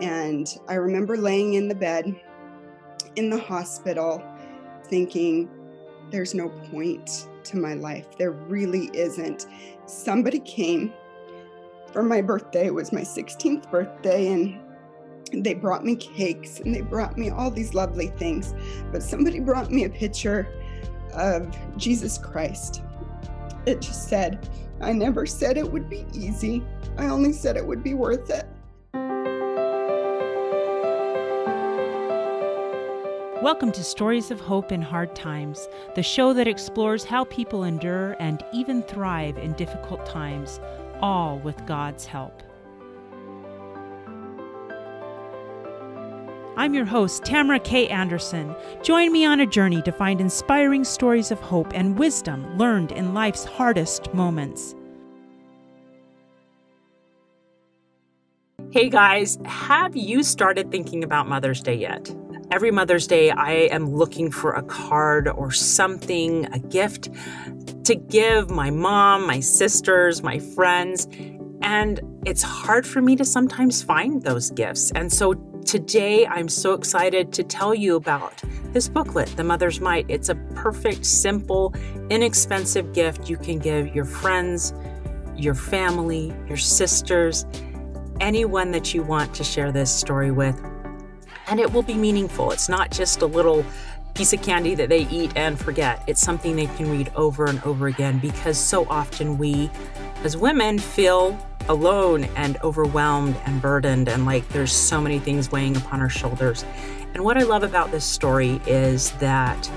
And I remember laying in the bed in the hospital thinking, there's no point to my life. There really isn't. Somebody came for my birthday, it was my 16th birthday, and they brought me cakes and they brought me all these lovely things. But somebody brought me a picture of Jesus Christ. It just said, I never said it would be easy, I only said it would be worth it. Welcome to Stories of Hope in Hard Times, the show that explores how people endure and even thrive in difficult times, all with God's help. I'm your host, Tamara K. Anderson. Join me on a journey to find inspiring stories of hope and wisdom learned in life's hardest moments. Hey guys, have you started thinking about Mother's Day yet? Every Mother's Day, I am looking for a card or something, a gift to give my mom, my sisters, my friends. And it's hard for me to sometimes find those gifts. And so today, I'm so excited to tell you about this booklet, The Mother's Might. It's a perfect, simple, inexpensive gift you can give your friends, your family, your sisters, anyone that you want to share this story with and it will be meaningful. It's not just a little piece of candy that they eat and forget. It's something they can read over and over again because so often we, as women, feel alone and overwhelmed and burdened, and like there's so many things weighing upon our shoulders. And what I love about this story is that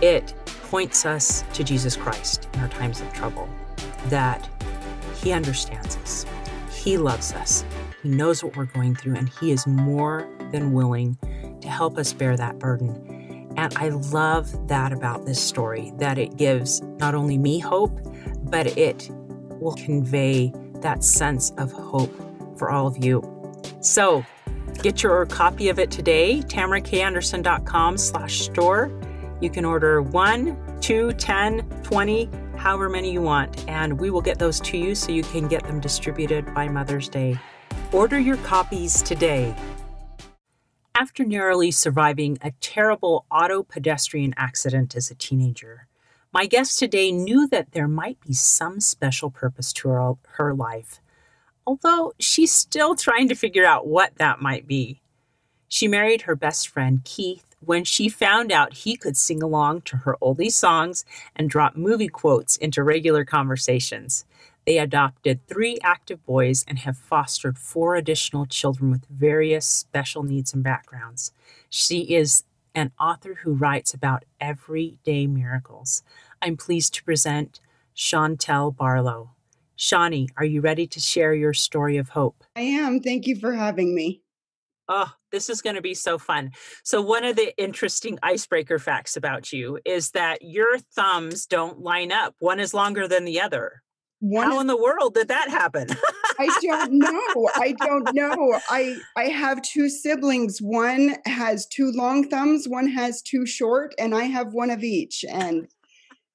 it points us to Jesus Christ in our times of trouble, that He understands us, He loves us, He knows what we're going through, and He is more than willing to help us bear that burden. And I love that about this story that it gives not only me hope, but it will convey that sense of hope for all of you. So get your copy of it today, tamarakanderson.com slash store. You can order one, two, 10, 20, however many you want, and we will get those to you so you can get them distributed by Mother's Day. Order your copies today after narrowly surviving a terrible auto pedestrian accident as a teenager, my guest today knew that there might be some special purpose to her, her life, although she's still trying to figure out what that might be. She married her best friend, Keith, when she found out he could sing along to her oldie songs and drop movie quotes into regular conversations. They adopted three active boys and have fostered four additional children with various special needs and backgrounds. She is an author who writes about everyday miracles. I'm pleased to present Chantelle Barlow. Chani, are you ready to share your story of hope? I am. Thank you for having me. Oh, this is going to be so fun. So, one of the interesting icebreaker facts about you is that your thumbs don't line up. One is longer than the other. One, How in the world did that happen? I don't know. I don't know. I I have two siblings. One has two long thumbs, one has two short, and I have one of each. And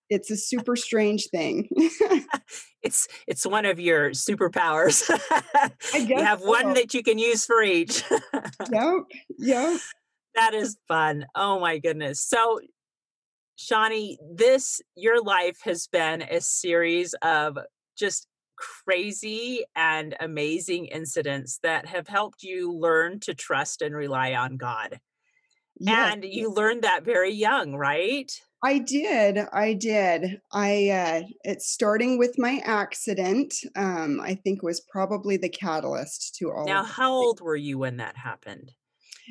it's a super strange thing. it's it's one of your superpowers. I guess you have so. one that you can use for each. yep. Yep. That is fun. Oh my goodness. So Chani, this your life has been a series of just crazy and amazing incidents that have helped you learn to trust and rely on God. Yes. And you learned that very young, right? I did. I did. I uh it's starting with my accident. Um I think was probably the catalyst to all Now, how old were you when that happened?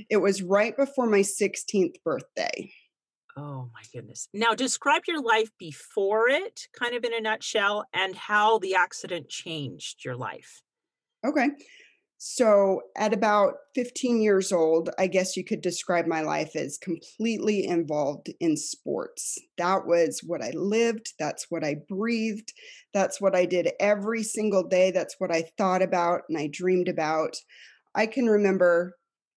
It was right before my 16th birthday. Oh my goodness. Now describe your life before it, kind of in a nutshell, and how the accident changed your life. Okay. So, at about 15 years old, I guess you could describe my life as completely involved in sports. That was what I lived. That's what I breathed. That's what I did every single day. That's what I thought about and I dreamed about. I can remember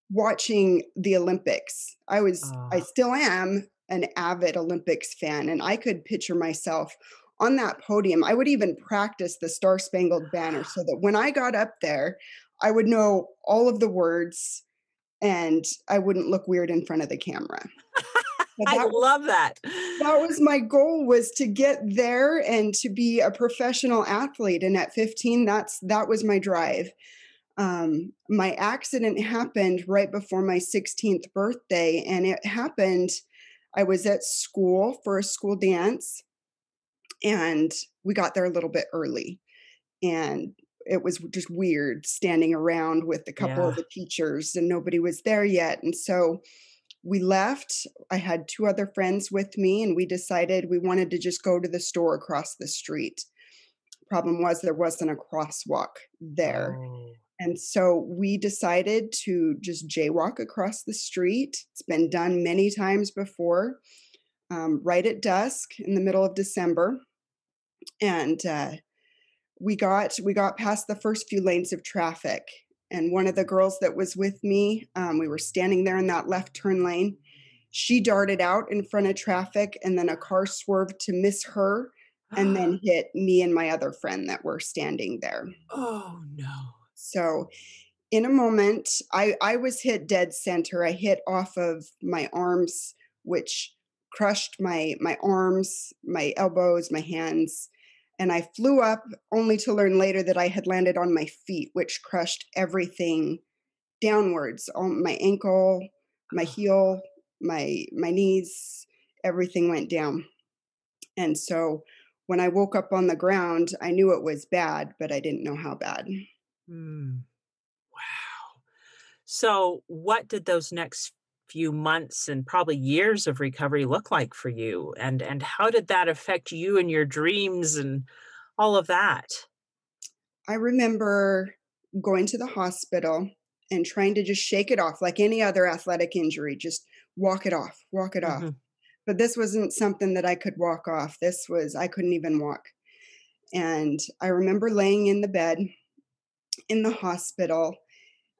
watching the Olympics. I was, uh. I still am an avid Olympics fan, and I could picture myself on that podium. I would even practice the Star Spangled Banner so that when I got up there, I would know all of the words and I wouldn't look weird in front of the camera. I love that. That was my goal was to get there and to be a professional athlete and at 15 that's that was my drive. Um, my accident happened right before my 16th birthday and it happened I was at school for a school dance and we got there a little bit early and it was just weird standing around with a couple yeah. of the teachers and nobody was there yet and so we left i had two other friends with me and we decided we wanted to just go to the store across the street problem was there wasn't a crosswalk there oh. And so we decided to just jaywalk across the street. It's been done many times before um, right at dusk in the middle of december. And uh, we got we got past the first few lanes of traffic. And one of the girls that was with me um, we were standing there in that left turn lane. She darted out in front of traffic and then a car swerved to miss her and then hit me and my other friend that were standing there. Oh no so in a moment i i was hit dead center i hit off of my arms which crushed my my arms my elbows my hands and I flew up only to learn later that I had landed on my feet, which crushed everything downwards on my ankle, my heel, my my knees, everything went down. And so when I woke up on the ground, I knew it was bad, but I didn't know how bad. Mm. Wow. So, what did those next few months and probably years of recovery look like for you and and how did that affect you and your dreams and all of that i remember going to the hospital and trying to just shake it off like any other athletic injury just walk it off walk it mm-hmm. off but this wasn't something that i could walk off this was i couldn't even walk and i remember laying in the bed in the hospital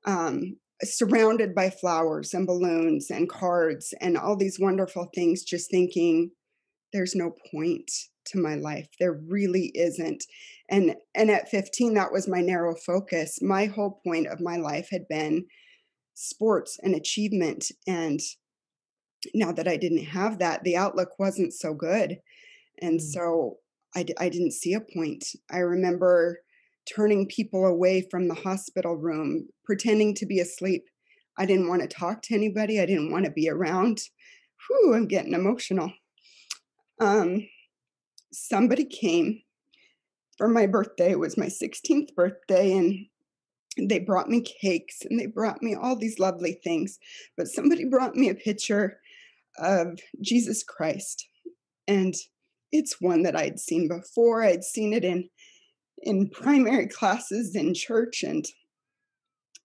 um, surrounded by flowers and balloons and cards and all these wonderful things, just thinking, there's no point to my life. There really isn't. And and at 15, that was my narrow focus. My whole point of my life had been sports and achievement. And now that I didn't have that, the outlook wasn't so good. And mm. so I, I didn't see a point. I remember turning people away from the hospital room, pretending to be asleep. I didn't want to talk to anybody. I didn't want to be around. Whew, I'm getting emotional. Um, somebody came for my birthday. It was my 16th birthday, and they brought me cakes and they brought me all these lovely things. But somebody brought me a picture of Jesus Christ. And it's one that I'd seen before. I'd seen it in in primary classes in church and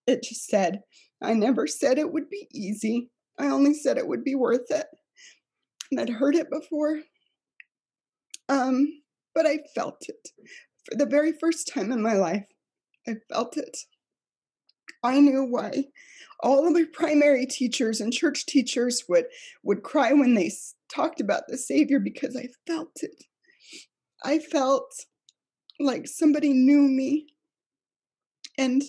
it just said i never said it would be easy. I only said it would be worth it. And i'd heard it before. Um but i felt it. For the very first time in my life i felt it. I knew why all of my primary teachers and church teachers would would cry when they talked about the savior because i felt it. I felt like somebody knew me and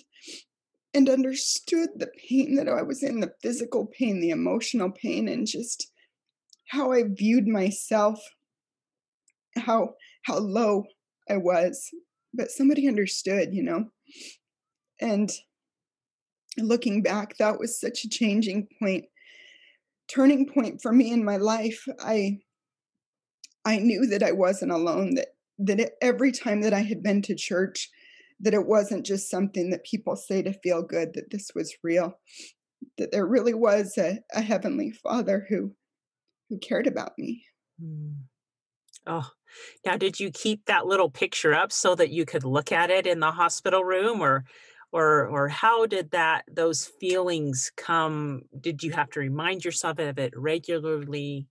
and understood the pain that I was in, the physical pain, the emotional pain, and just how I viewed myself, how how low I was. But somebody understood, you know. And looking back, that was such a changing point, turning point for me in my life. I I knew that I wasn't alone, that that it, every time that I had been to church, that it wasn't just something that people say to feel good, that this was real, that there really was a, a heavenly Father who who cared about me. Mm. Oh, now did you keep that little picture up so that you could look at it in the hospital room, or or or how did that those feelings come? Did you have to remind yourself of it regularly?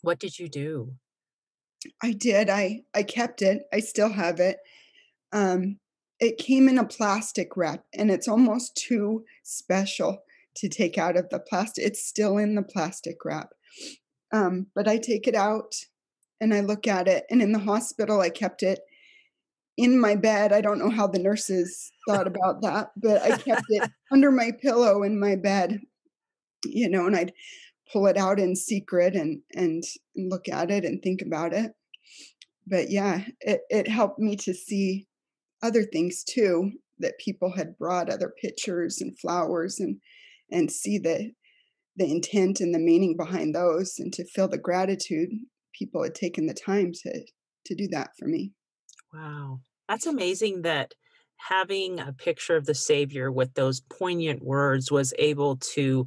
What did you do? I did. I I kept it. I still have it. Um, it came in a plastic wrap, and it's almost too special to take out of the plastic. It's still in the plastic wrap, um, but I take it out and I look at it. And in the hospital, I kept it in my bed. I don't know how the nurses thought about that, but I kept it under my pillow in my bed, you know, and I'd pull it out in secret and and look at it and think about it. But yeah, it, it helped me to see other things too that people had brought other pictures and flowers and and see the the intent and the meaning behind those and to feel the gratitude people had taken the time to to do that for me. Wow. That's amazing that having a picture of the Savior with those poignant words was able to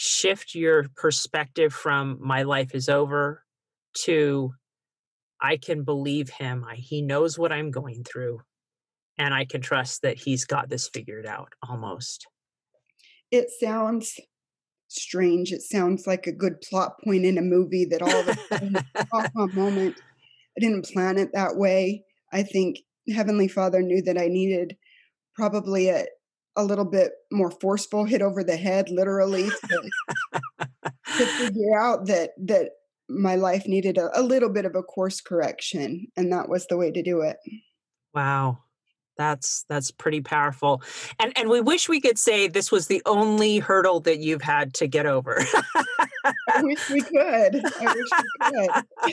shift your perspective from my life is over to I can believe him. I, he knows what I'm going through. And I can trust that he's got this figured out almost. It sounds strange. It sounds like a good plot point in a movie that all of a sudden, aha moment. I didn't plan it that way. I think Heavenly Father knew that I needed probably a, a little bit more forceful hit over the head, literally, to, to figure out that that my life needed a, a little bit of a course correction, and that was the way to do it. Wow. That's that's pretty powerful. And and we wish we could say this was the only hurdle that you've had to get over. I wish we could. I wish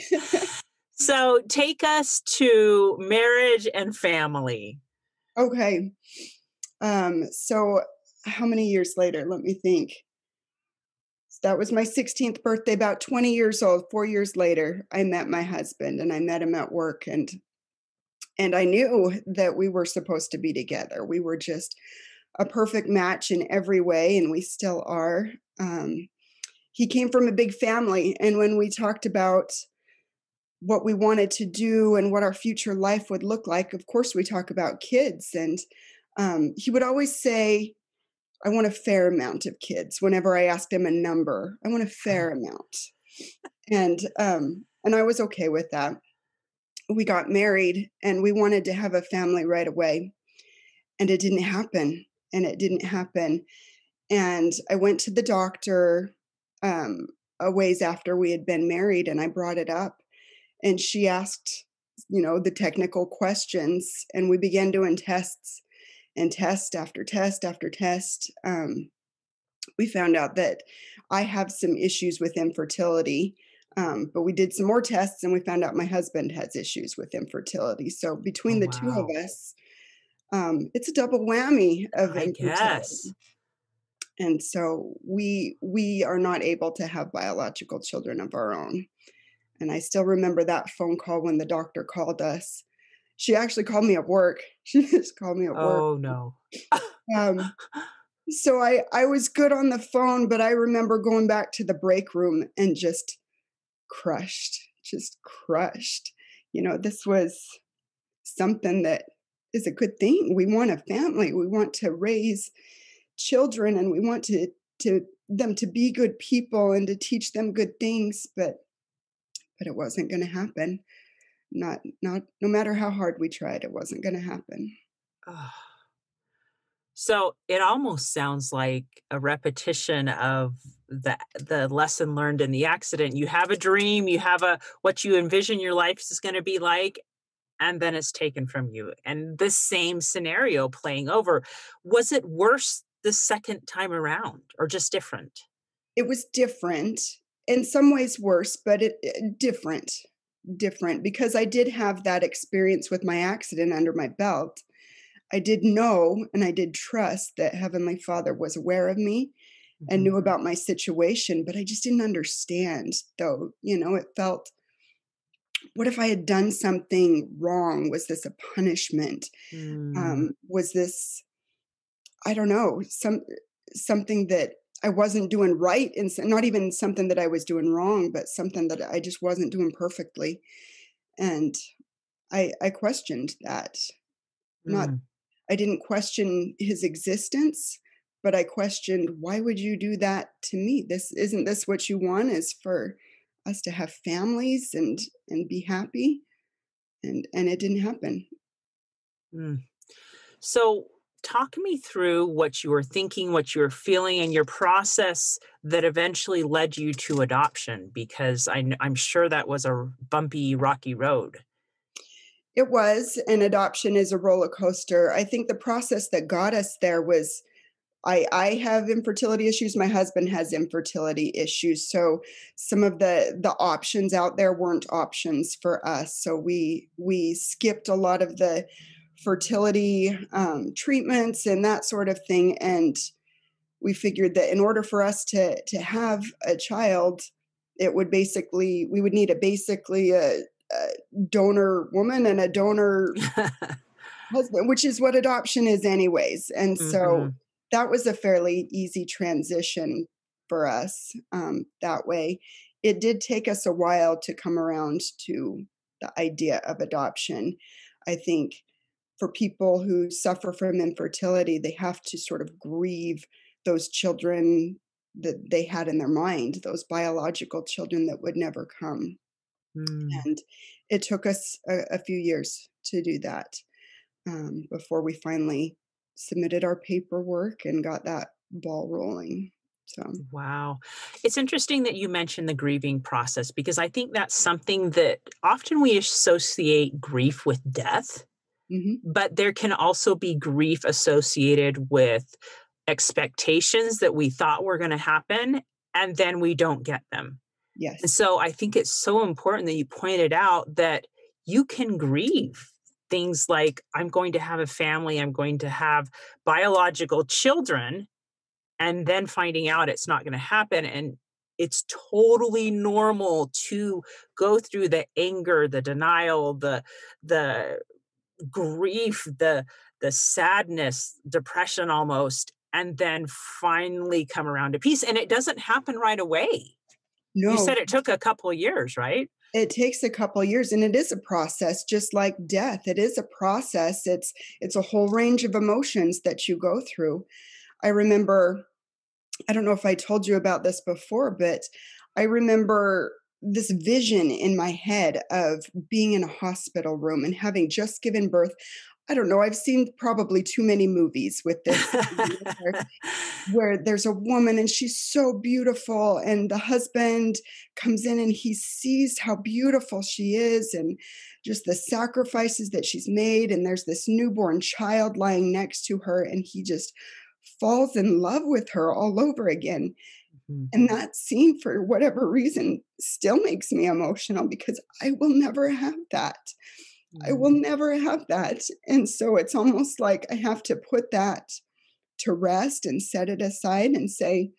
we could. So take us to marriage and family. Okay um so how many years later let me think that was my 16th birthday about 20 years old 4 years later i met my husband and i met him at work and and I knew that we were supposed to be together. We were just a perfect match in every way, and we still are. Um, he came from a big family, and when we talked about what we wanted to do and what our future life would look like, of course, we talk about kids. And um, he would always say, I want a fair amount of kids. Whenever I asked him a number, I want a fair amount, and um, and I was okay with that we got married and we wanted to have a family right away. And it didn't happen. And it didn't happen. And I went to the doctor um, a ways after we had been married and I brought it up. And she asked, you know, the technical questions. And we began doing tests and test after test after test. Um, we found out that I have some issues with infertility um, but we did some more tests and we found out my husband has issues with infertility. So between oh, the wow. two of us, um, it's a double whammy of I infertility. Guess. And so we we are not able to have biological children of our own. And I still remember that phone call when the doctor called us. She actually called me at work. She just called me at work. Oh no. um, so I I was good on the phone, but I remember going back to the break room and just crushed, just crushed. You know, this was something that is a good thing. We want a family. We want to raise children and we want to to them to be good people and to teach them good things, but but it wasn't going to happen. Not not no matter how hard we tried, it wasn't going to happen. Oh. So it almost sounds like a repetition of the the lesson learned in the accident. You have a dream, you have a what you envision your life is going to be like, and then it's taken from you. And this same scenario playing over. Was it worse the second time around or just different? It was different. In some ways worse, but it, it different. Different because I did have that experience with my accident under my belt I did know and I did trust that Heavenly Father was aware of me mm-hmm. and knew about my situation, but I just didn't understand, though. You know, it felt, what if I had done something wrong? Was this a punishment? Mm. Um, was this, I don't know, some something that I wasn't doing right, and not even something that I was doing wrong, but something that I just wasn't doing perfectly, and I I questioned that. Not mm. I didn't question his existence, but I questioned why would you do that to me? This isn't this what you want is for us to have families and and be happy and and it didn't happen. Mm. So talk me through what you were thinking, what you were feeling, and your process that eventually led you to adoption, because I, am sure that was a bumpy, rocky road. It was, and adoption is a roller coaster. I think the process that got us there was I I have infertility issues. My husband has infertility issues. So some of the the options out there weren't options for us. So we we skipped a lot of the fertility um, treatments and that sort of thing. And we figured that in order for us to to have a child, it would basically we would need a basically a, a donor woman and a donor husband, which is what adoption is anyways. And so mm-hmm. that was a fairly easy transition for us um, that way. It did take us a while to come around to the idea of adoption. I think for people who suffer from infertility, they have to sort of grieve those children that they had in their mind, those biological children that would never come. Mm. And it took us a, a, few years to do that um, before we finally submitted our paperwork and got that ball rolling. So, wow. It's interesting that you mentioned the grieving process because I think that's something that often we associate grief with death. Mm-hmm. But there can also be grief associated with expectations that we thought were going to happen and then we don't get them. Yes. And so I think it's so important that you pointed out that you can grieve things like I'm going to have a family, I'm going to have biological children, and then finding out it's not going to happen. And it's totally normal to go through the anger, the denial, the the grief, the the sadness, depression almost, and then finally come around to peace. And it doesn't happen right away. No. You said it took a couple of years, right? It takes a couple of years and it is a process just like death. It is a process. It's it's a whole range of emotions that you go through. I remember I don't know if I told you about this before, but I remember this vision in my head of being in a hospital room and having just given birth. I don't know, I've seen probably too many movies with this where there's a woman and she's so beautiful, and the husband comes in and he sees how beautiful she is and just the sacrifices that she's made. And there's this newborn child lying next to her, and he just falls in love with her all over again. Mm-hmm. And that scene, for whatever reason, still makes me emotional because I will never have that. I will mm-hmm. never have that. And so it's almost like I have to put that to rest and set it aside and say,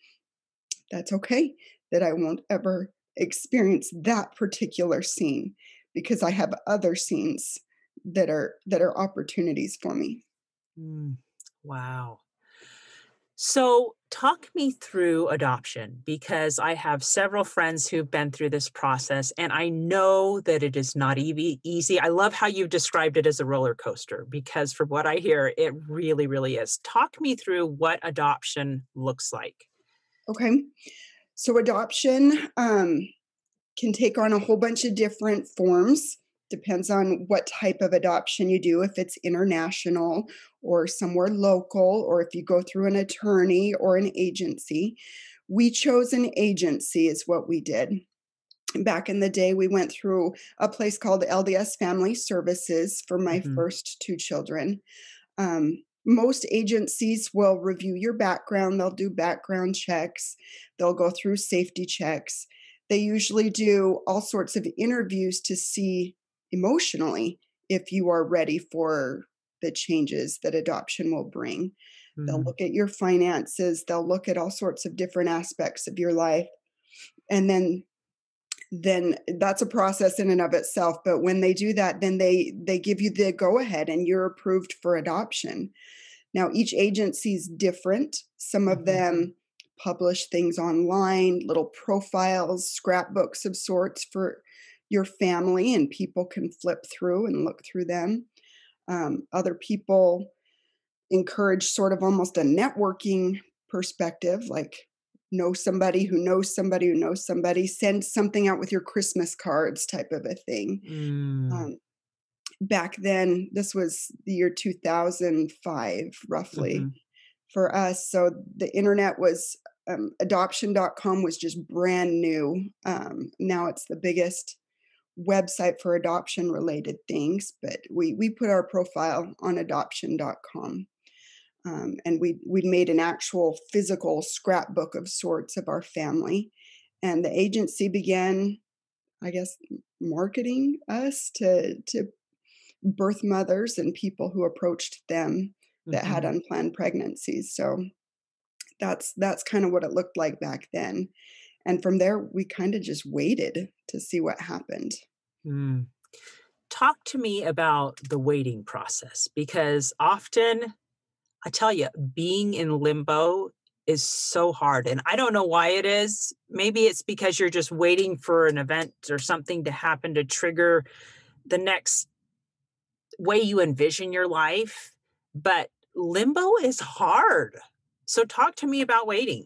that's okay that I won't ever experience that particular scene because I have other scenes that are that are opportunities for me. Mm, wow. So, talk me through adoption because I have several friends who've been through this process and I know that it is not easy. I love how you've described it as a roller coaster because, from what I hear, it really, really is. Talk me through what adoption looks like. Okay. So, adoption um, can take on a whole bunch of different forms depends on what type of adoption you do if it's international or somewhere local or if you go through an attorney or an agency we chose an agency is what we did. Back in the day we went through a place called lds family services for my mm-hmm. first two children. Um, most agencies will review your background they'll do background checks they'll go through safety checks. They usually do all sorts of interviews to see emotionally if you are ready for the changes that adoption will bring. Mm-hmm. They'll look at your finances, they'll look at all sorts of different aspects of your life. And then then that's a process in and of itself but when they do that then they they give you the go ahead and you're approved for adoption now each agency is different some of mm-hmm. them publish things online little profiles scrapbooks of sorts for your family and people can flip through and look through them. Um, other people encourage sort of almost a networking perspective, like know somebody who knows somebody who knows somebody, send something out with your Christmas cards type of a thing. Mm. Um, back then, this was the year 2005, roughly. Mm-hmm. For us, so the internet was um, adoption.com was just brand new. Um, now it's the biggest website for adoption related things, but we we put our profile on adoption.com. Um, and we we made an actual physical scrapbook of sorts of our family, and the agency began, I guess, marketing us to to birth mothers and people who approached them that mm-hmm. had unplanned pregnancies. So that's that's kind of what it looked like back then and from there we kind of just waited to see what happened. Mm. talk to me about the waiting process because often i tell you being in limbo is so hard and i don't know why it is. Maybe it's because you're just waiting for an event or something to happen to trigger the next way you envision your life but limbo is hard. So talk to me about waiting.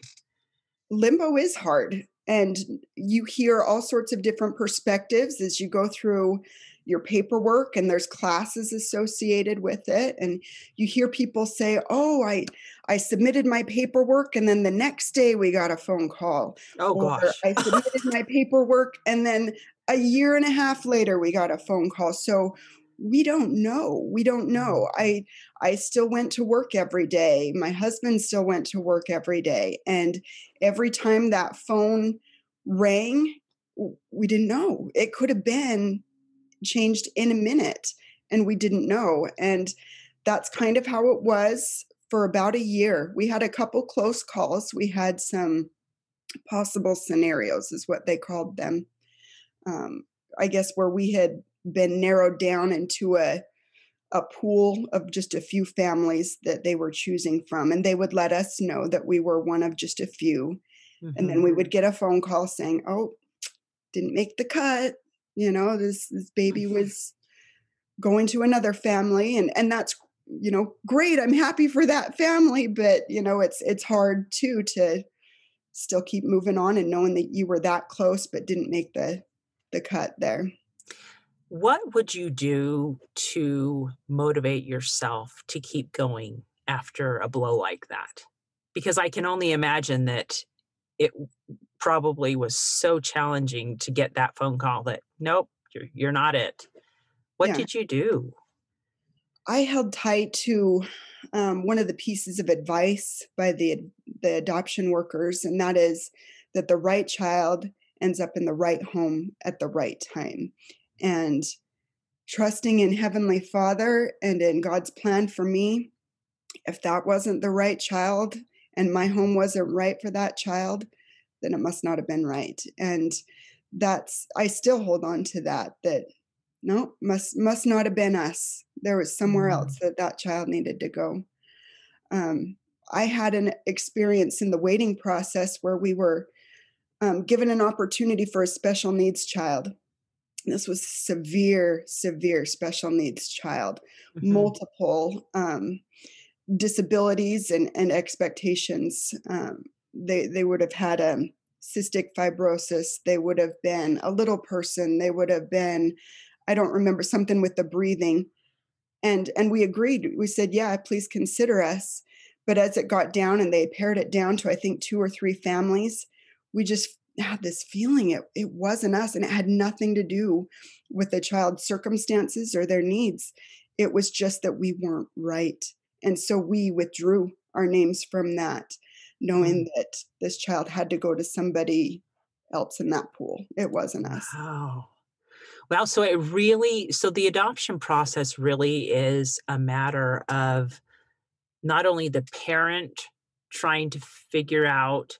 Limbo is hard and you hear all sorts of different perspectives as you go through your paperwork and there's classes associated with it and you hear people say oh i i submitted my paperwork and then the next day we got a phone call oh or, gosh. I submitted my paperwork and then a year and a half later we got a phone call. So we don't know we don't know. Mm-hmm. i i still went to work every day my husband still went to work every day and every time that phone rang we didn't know. It could have been changed in a minute and we didn't know and that's kind of how it was for about a year. We had a couple close calls we had some possible scenarios is what they called them um, i guess where we had been narrowed down into a a pool of just a few families that they were choosing from and they would let us know that we were one of just a few mm-hmm. and then we mm-hmm. would get a phone call saying oh didn't make the cut you know this this baby mm-hmm. was going to another family and and that's you know great i'm happy for that family but you know it's it's hard too to still keep moving on and knowing that you were that close but didn't make the the cut there what would you do to motivate yourself to keep going after a blow like that? Because I can only imagine that it probably was so challenging to get that phone call that, nope, you're, you're not it. What yeah. did you do? I held tight to um, one of the pieces of advice by the the adoption workers, and that is that the right child ends up in the right home at the right time and trusting in Heavenly Father and in God's plan for me. If that wasn't the right child and my home wasn't right for that child, then it must not have been right. And that's I still hold on to that that no must must not have been us. There was somewhere mm-hmm. else that that child needed to go. Um, I had an experience in the waiting process where we were um, given an opportunity for a special needs child this was severe, severe special needs child, mm-hmm. multiple um, disabilities and, and expectations. Um, they they would have had a cystic fibrosis. They would have been a little person. They would have been, I don't remember something with the breathing, and and we agreed. We said, yeah, please consider us. But as it got down and they pared it down to I think two or three families, we just had this feeling it it wasn't us and it had nothing to do with the child's circumstances or their needs. It was just that we weren't right and so we withdrew our names from that knowing mm. that this child had to go to somebody else in that pool. It wasn't us. Wow. Well so it really so the adoption process really is a matter of not only the parent trying to figure out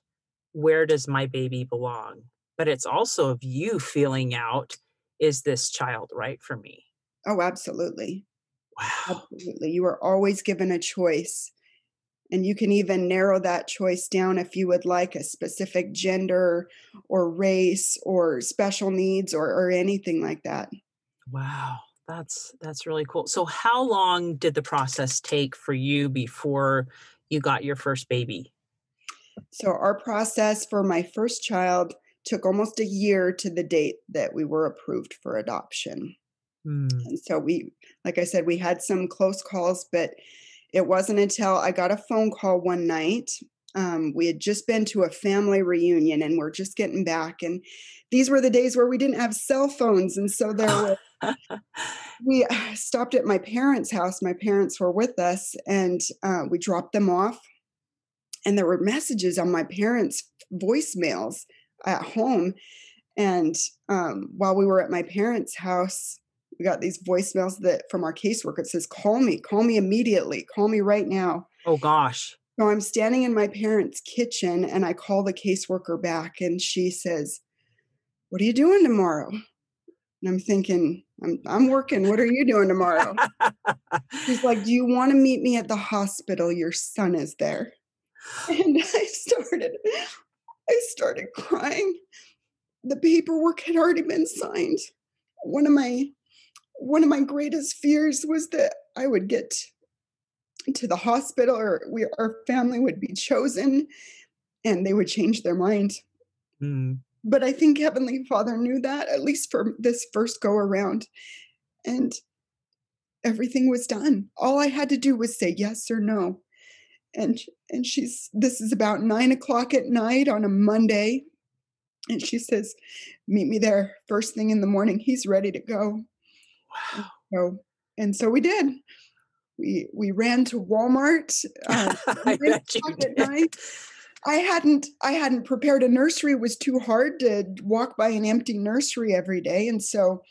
where does my baby belong? But it's also of you feeling out, is this child right for me? Oh, absolutely. Wow. Absolutely. You are always given a choice. And you can even narrow that choice down if you would like a specific gender or race or special needs or, or anything like that. Wow. That's that's really cool. So how long did the process take for you before you got your first baby? So our process for my first child took almost a year to the date that we were approved for adoption. Mm. And so we, like I said, we had some close calls, but it wasn't until I got a phone call one night Um, we had just been to a family reunion and we're just getting back. And these were the days where we didn't have cell phones. And so there were, we stopped at my parents' house. My parents were with us and uh, we dropped them off. And there were messages on my parents' voicemails at home. And um, while we were at my parents' house, we got these voicemails that from our caseworker. It says, "Call me, call me immediately, call me right now." Oh gosh. So I'm standing in my parents' kitchen and I call the caseworker back and she says, What are you doing tomorrow? And I'm thinking, I'm, I'm working. What are you doing tomorrow? She's like, Do you want to meet me at the hospital? Your son is there. And I started, I started crying. The paperwork had already been signed. One of my one of my greatest fears was that I would get to the hospital or we our family would be chosen and they would change their mind. Mm. But I think Heavenly Father knew that, at least for this first go around. And everything was done. All I had to do was say yes or no. And and she's this is about nine o'clock at night on a Monday. And she says, Meet me there first thing in the morning. He's ready to go. Wow. So and so we did we we ran to Walmart. Uh, I bet you did. Night. I hadn't I hadn't prepared a nursery. It was too hard to walk by an empty nursery every day, and so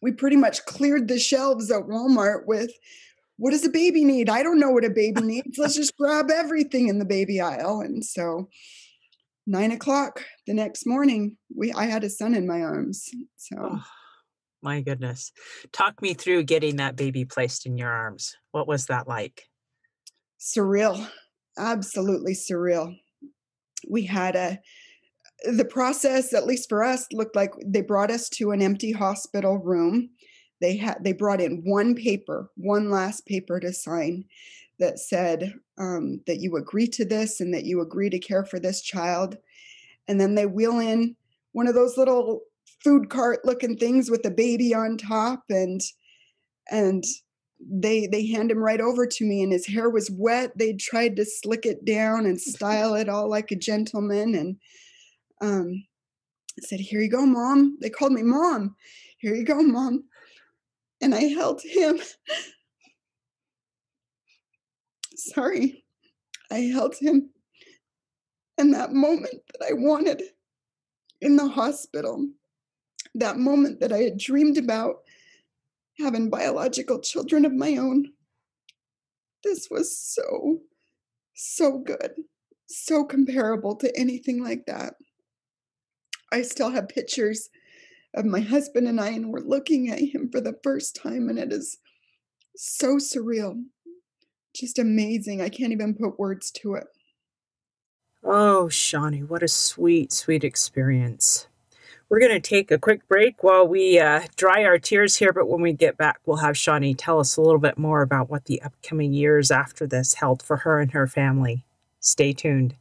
we pretty much cleared the shelves at Walmart with what does a baby need? I don't know what a baby needs. Let's just grab everything in the baby aisle. And so nine o'clock the next morning, we I had a son in my arms. So oh my goodness. Talk me through getting that baby placed in your arms. What was that like? Surreal. Absolutely surreal. We had a the process at least for us looked like they brought us to an empty hospital room. They had they brought in one paper, one last paper to sign that said um, that you agree to this and that you agree to care for this child. And then they wheel in one of those little food cart looking things with a baby on top and and they they hand him right over to me and his hair was wet. They tried to slick it down and style it all like a gentleman and um I said here you go mom. They called me mom here you go mom and i held him sorry i held him in that moment that i wanted in the hospital that moment that I had dreamed about having biological children of my own. This was so, so good, so comparable to anything like that. I still have pictures of my husband and I, and we're looking at him for the first time, and it is so surreal. Just amazing. I can't even put words to it. Oh, Chani, what a sweet, sweet experience. We're going to take a quick break while we uh, dry our tears here, but when we get back, we'll have Chani tell us a little bit more about what the upcoming years after this held for her and her family. Stay tuned.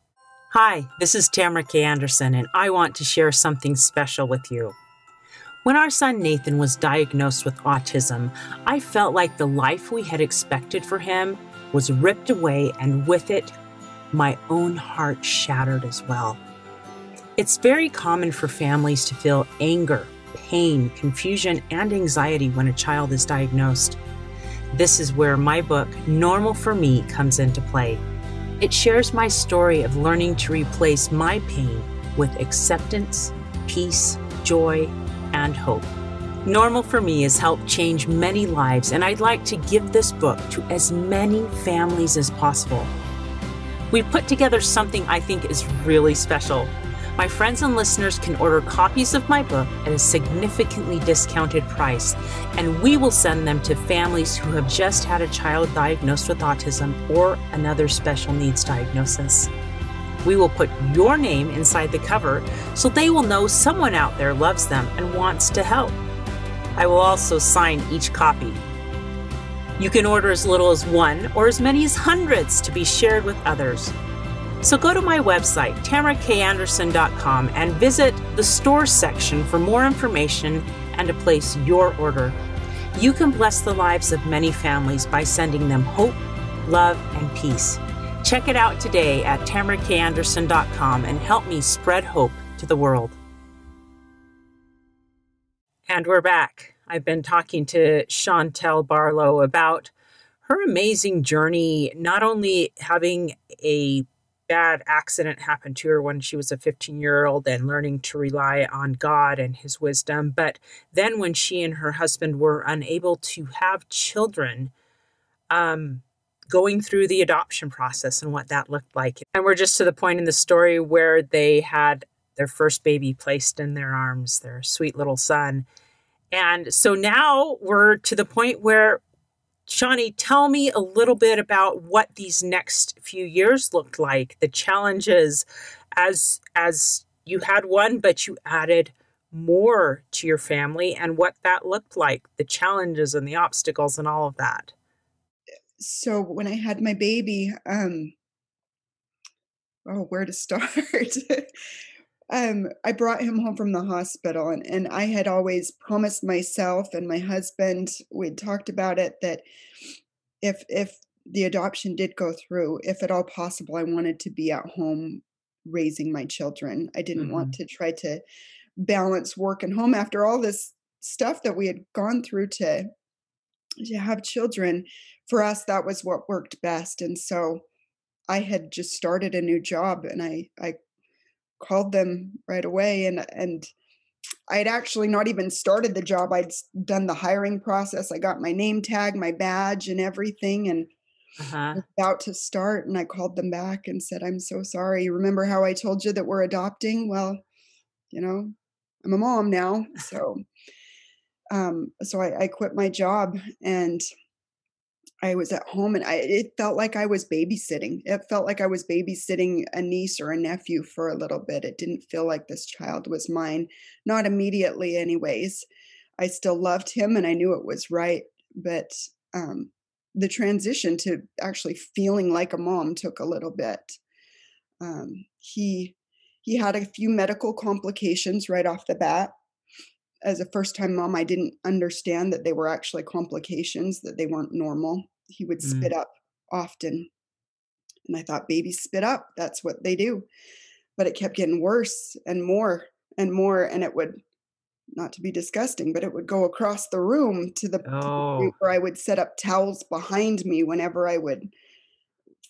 Hi, this is Tamara K. Anderson, and I want to share something special with you. When our son Nathan was diagnosed with autism, I felt like the life we had expected for him was ripped away, and with it, my own heart shattered as well. It's very common for families to feel anger, pain, confusion, and anxiety when a child is diagnosed. This is where my book, Normal for Me, comes into play. It shares my story of learning to replace my pain with acceptance, peace, joy, and hope. Normal for Me has helped change many lives, and I'd like to give this book to as many families as possible. We've put together something I think is really special my friends and listeners can order copies of my book at a significantly discounted price, and we will send them to families who have just had a child diagnosed with autism or another special needs diagnosis. We will put your name inside the cover so they will know someone out there loves them and wants to help. I will also sign each copy. You can order as little as one or as many as hundreds to be shared with others. So go to my website, tamarakanderson.com, and visit the store section for more information and to place your order. You can bless the lives of many families by sending them hope, love, and peace. Check it out today at tamarakanderson.com and help me spread hope to the world. And we're back. I've been talking to Chantelle Barlow about her amazing journey, not only having a bad accident happen to her when she was a 15 year old and learning to rely on God and his wisdom, but then when she and her husband were unable to have children, um, going through the adoption process and what that looked like. And we're just to the point in the story where they had their first baby placed in their arms, their sweet little son. And so now we're to the point where, Chani, tell me a little bit about what these next few years looked like, the challenges as as you had one, but you added more to your family and what that looked like, the challenges and the obstacles and all of that so when I had my baby, um, oh, where to start? um, I brought him home from the hospital, and, and I had always promised myself and my husband, we'd talked about it, that if if the adoption did go through, if at all possible, I wanted to be at home raising my children. I didn't mm-hmm. want to try to balance work and home after all this stuff that we had gone through to to have children for us that was what worked best and so i had just started a new job and i i called them right away and and i had actually not even started the job i'd done the hiring process i got my name tag my badge and everything and uh-huh. about to start and i called them back and said i'm so sorry remember how i told you that we're adopting well you know i'm a mom now so um, so I, I quit my job and I was at home and I it felt like I was babysitting. It felt like I was babysitting a niece or a nephew for a little bit. It didn't feel like this child was mine, not immediately anyways. I still loved him and I knew it was right, but um, the transition to actually feeling like a mom took a little bit. Um, he he had a few medical complications right off the bat as a first time mom, I didn't understand that they were actually complications, that they weren't normal. He would mm. spit up often. And I thought, babies spit up. That's what they do. But it kept getting worse and more and more. And it would, not to be disgusting, but it would go across the room to the, oh. to the where I would set up towels behind me whenever I would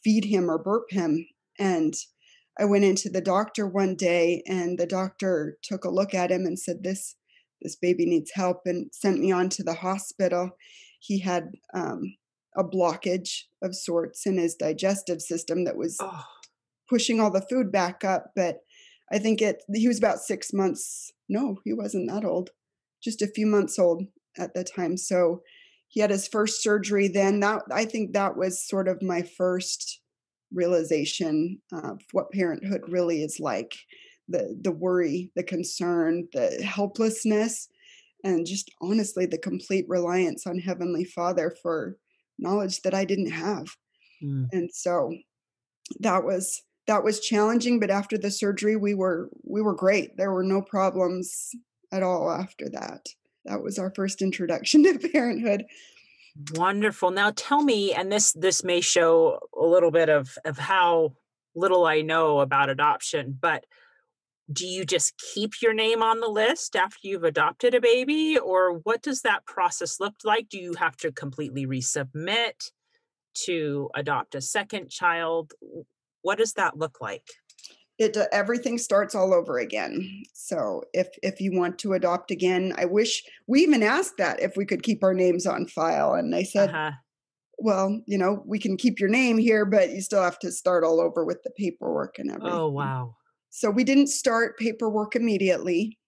feed him or burp him. And I went into the doctor one day, and the doctor took a look at him and said, This this baby needs help and sent me on to the hospital. He had um, a blockage of sorts in his digestive system that was oh. pushing all the food back up but i think it he was about six months no he wasn't that old just a few months old at the time. So he had his first surgery then. That i think that was sort of my first realization of what parenthood really is like the the worry, the concern, the helplessness, and just honestly the complete reliance on Heavenly Father for knowledge that I didn't have. Mm. And so that was that was challenging, but after the surgery we were we were great. There were no problems at all after that. That was our first introduction to parenthood. Wonderful. Now tell me, and this this may show a little bit of of how little I know about adoption, but do you just keep your name on the list after you've adopted a baby? Or what does that process look like? Do you have to completely resubmit to adopt a second child? What does that look like? It uh, everything starts all over again. So if if you want to adopt again i wish we even asked that if we could keep our names on file and they said uh-huh. well you know we can keep your name here but you still have to start all over with the paperwork and oh, everything. oh wow so we didn't start paperwork immediately.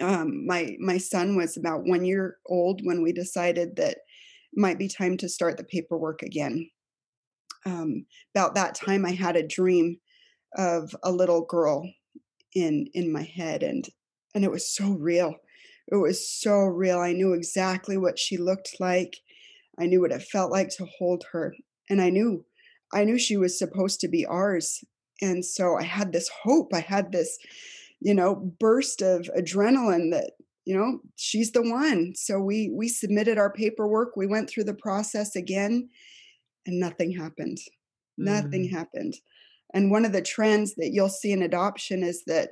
Um, my my son was about one year old when we decided that might be time to start the paperwork again. Um, about that time, I had a dream of a little girl in in my head, and and it was so real. It was so real. I knew exactly what she looked like. I knew what it felt like to hold her, and I knew I knew she was supposed to be ours and so i had this hope i had this you know burst of adrenaline that you know she's the one so we we submitted our paperwork we went through the process again and nothing happened Nothing mm. happened. And one of the trends that you'll see in adoption is that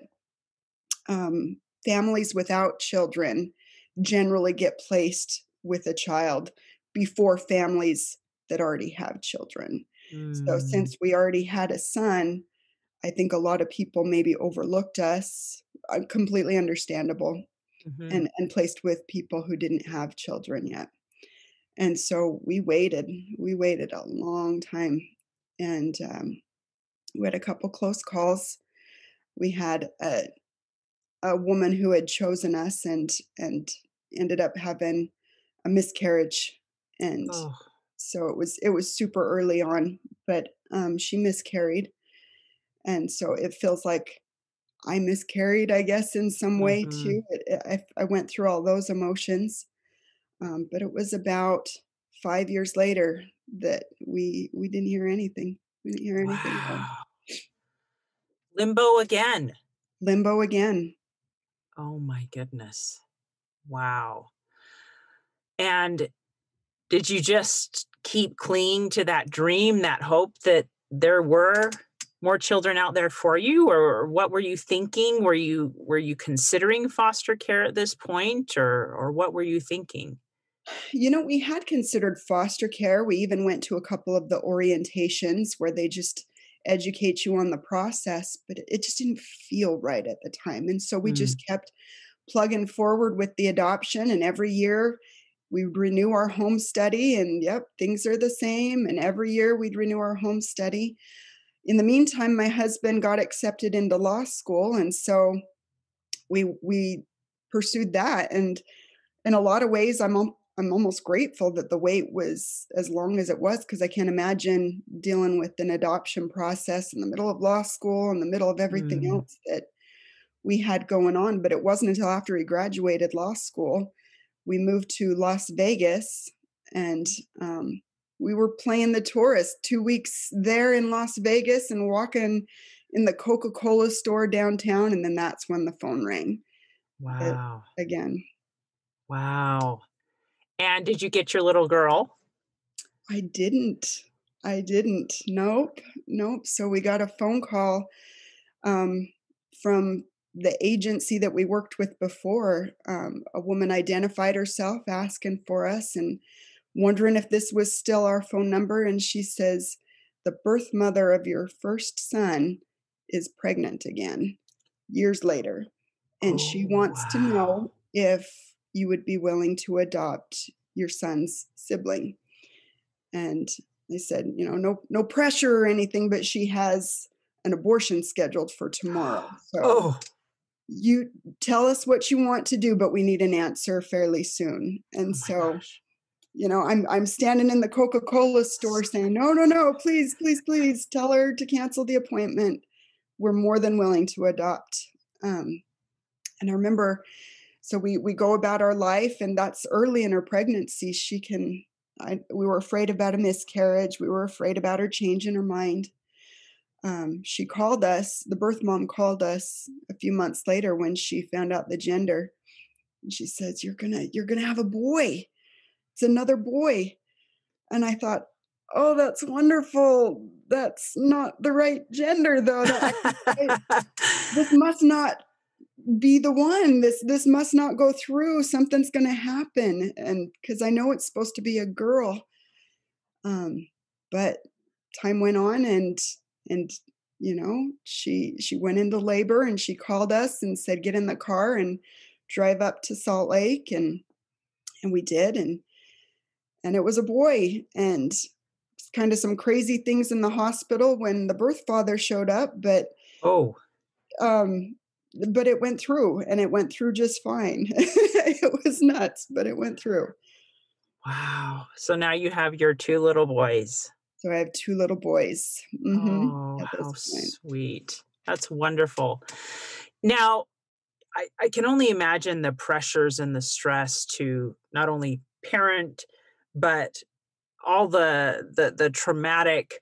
um, families without children generally get placed with a child before families that already have children. Mm. So, since we already had a son, I think a lot of people maybe overlooked us, uh, completely understandable, mm-hmm. and, and placed with people who didn't have children yet. And so we waited, we waited a long time. And um, we had a couple close calls. We had a, a woman who had chosen us and and ended up having a miscarriage and oh. so it was it was super early on but um, she miscarried and so it feels like i miscarried i guess in some way mm-hmm. too it, I, I went through all those emotions um, but it was about five years later that we we didn't hear anything we didn't hear anything wow. limbo again. Limbo again. Oh my goodness. Wow. And did you just keep clinging to that dream, that hope that there were more children out there for you or what were you thinking? Were you were you considering foster care at this point or or what were you thinking? You know we had considered foster care. We even went to a couple of the orientations where they just educate you on the process but it just didn't feel right at the time and so we mm. just kept plugging forward with the adoption and every year we renew our home study and yep things are the same and every year we'd renew our home study in the meantime my husband got accepted into law school and so we we pursued that and in a lot of ways i'm i'm almost grateful that the wait was as long as it was because i can't imagine dealing with an adoption process in the middle of law school in the middle of everything mm. else that we had going on but it wasn't until after he graduated law school we moved to Las Vegas and um, we were playing the tourist two weeks there in Las Vegas and walking in the Coca Cola store downtown. And then that's when the phone rang. Wow. It, again. Wow. And did you get your little girl? I didn't. I didn't. Nope. Nope. So we got a phone call um, from the agency that we worked with before, um, a woman identified herself asking for us and wondering if this was still our phone number. And she says, The birth mother of your first son is pregnant again years later. And oh, she wants wow. to know if you would be willing to adopt your son's sibling. And they said, you know, no no pressure or anything, but she has an abortion scheduled for tomorrow. So oh you tell us what you want to do but we need an answer fairly soon and oh so gosh. You know i'm i'm standing in the coca-cola store saying no no no please please please tell her to cancel the appointment. We're more than willing to adopt um, and i remember so we we go about our life and that's early in her pregnancy she can I, we were afraid about a miscarriage we were afraid about her changing her mind. Um, she called us the birth mom called us a few months later when she found out the gender and she says you're gonna you're gonna have a boy it's another boy. And i thought oh that's wonderful. That's not the right gender though that, this must not be the one. This this must not go through. Something's going to happen. And because i know it's supposed to be a girl. Um but time went on and and you know she she went into labor and she called us and said get in the car and drive up to salt lake. And and we did. And and it was a boy and kind of some crazy things in the hospital when the birth father showed up but oh um but it went through and it went through just fine it was nuts but it went through wow so now you have your two little boys so I have two little boys. Mm-hmm, oh, how point. sweet. That's wonderful. Now, I, I can only imagine the pressures and the stress to not only parent, but all the the the traumatic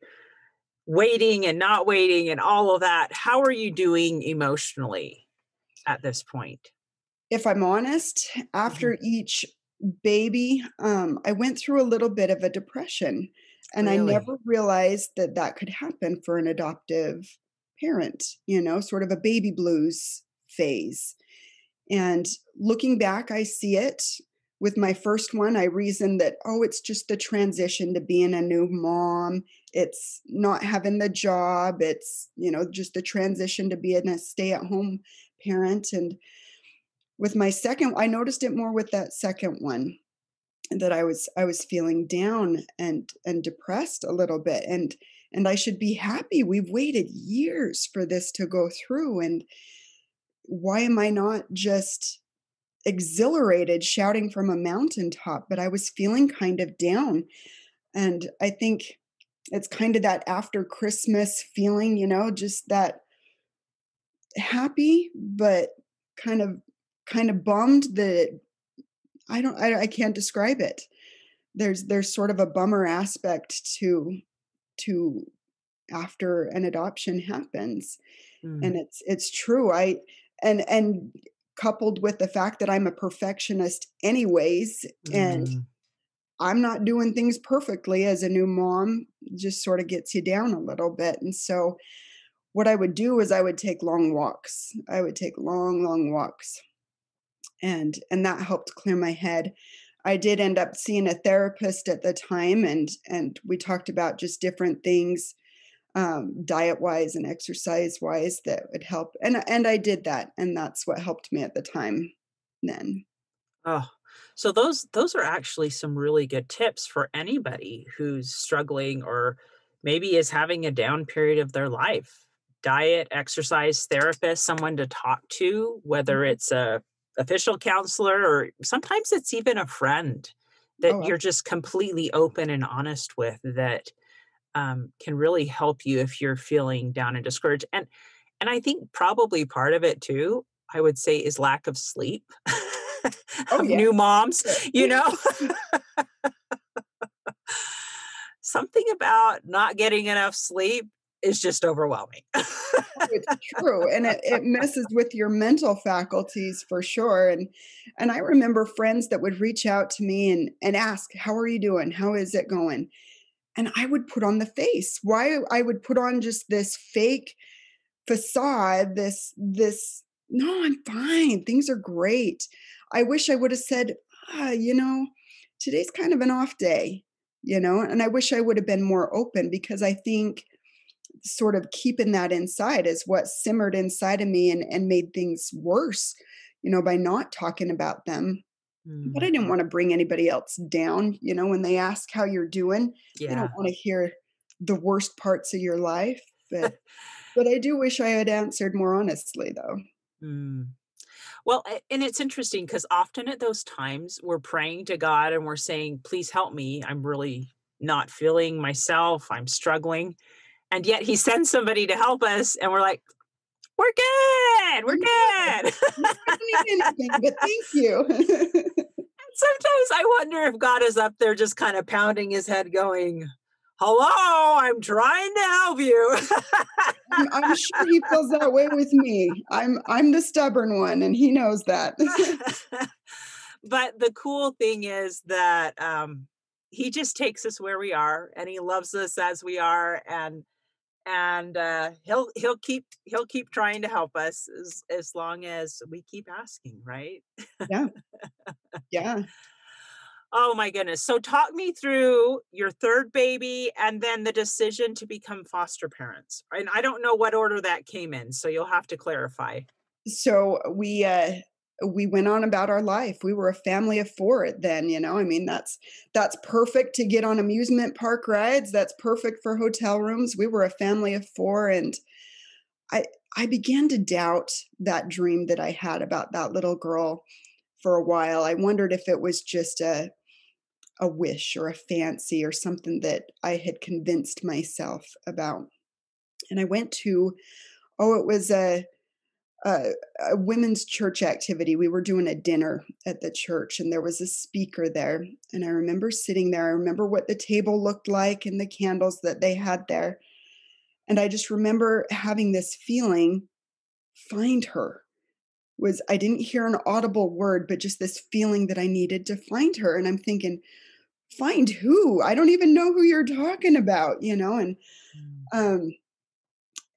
waiting and not waiting and all of that. How are you doing emotionally at this point? If I'm honest, after mm-hmm. each baby, um, I went through a little bit of a depression And Really? I never realized that that could happen for an adoptive parent, you know, sort of a baby blues phase. And looking back, I see it. With my first one, I reasoned that, oh, it's just the transition to being a new mom. It's not having the job. It's, you know, just the transition to being a stay at home parent. And with my second, I noticed it more with that second one that I was I was feeling down and and depressed a little bit and and I should be happy. We've waited years for this to go through and why am I not just exhilarated shouting from a mountaintop? But I was feeling kind of down. And I think it's kind of that after Christmas feeling, you know, just that happy, but kind of kind of bummed that I don't I, I can't describe it. There's there's sort of a bummer aspect to to after an adoption happens Mm, and it's it's true i and and coupled with the fact that i'm a perfectionist anyways and mm. i'm not doing things perfectly as a new mom just sort of gets you down a little bit and so what i would do is i would take long walks i would take long long walks and and that helped clear my head i did end up seeing a therapist at the time and and we talked about just different things um, diet wise and exercise wise that would help. And and I did that, and that's what helped me at the time. Then, Oh, so those those are actually some really good tips for anybody who's struggling or maybe is having a down period of their life. Diet, exercise, therapist, someone to talk to, whether Mhm. it's a official counselor or sometimes it's even a friend that oh, you're just completely open and honest with that um, can really help you if you're feeling down and discouraged. And and I think probably part of it too, I would say, is lack of sleep oh new moms. You know, something about not getting enough sleep is just overwhelming. it's true, and it, it messes with your mental faculties for sure. And and I remember friends that would reach out to me and and ask, "How are you doing? How is it going?" And I would put on the face. Why I would put on just this fake facade, this this no, I'm fine. Things are great. I wish I would have said, ah, you know, today's kind of an off day, you know, and I wish I would have been more open because I think sort of keeping that inside is what simmered inside of me and, and made things worse, you know, by not talking about them. But I Mm, didn't want to bring anybody else down, you know, when they ask how you're doing, they don't want to hear the worst parts of your life. But but I do wish I had answered more honestly though. Mm. Well, and it's interesting because often at those times we're praying to God and we're saying, please help me. I'm really not feeling myself. I'm struggling. And yet he sends somebody to help us. And we're like, we're good. We're good. I don't need anything, but thank you. Sometimes I wonder if God is up there just kind of pounding his head, going, Hello, I'm trying to help you. I'm, I'm sure he feels that way with me. I'm I'm the stubborn one, and he knows that. but the cool thing is that um, he just takes us where we are and he loves us as we are and and uh, he'll he'll keep he'll keep trying to help us as, as long as we keep asking right? Yeah, yeah. oh my goodness. So talk me through your third baby and then the decision to become foster parents and i don't know what order that came in so you'll have to clarify. So we uh we went on about our life. We were a family of four then, you know. I mean, that's that's perfect to get on amusement park rides. That's perfect for hotel rooms. We were a family of four and I I began to doubt that dream that I had about that little girl for a while. I wondered if it was just a a wish or a fancy or something that I had convinced myself about. And I went to oh, it was a a, a women's church activity. We were doing a dinner at the church, and there was a speaker there. And I remember sitting there. I remember what the table looked like and the candles that they had there. And I just remember having this feeling find her was I didn't hear an audible word, but just this feeling that I needed to find her. And I'm thinking, find who i don't even know who you're talking about you know and mm. um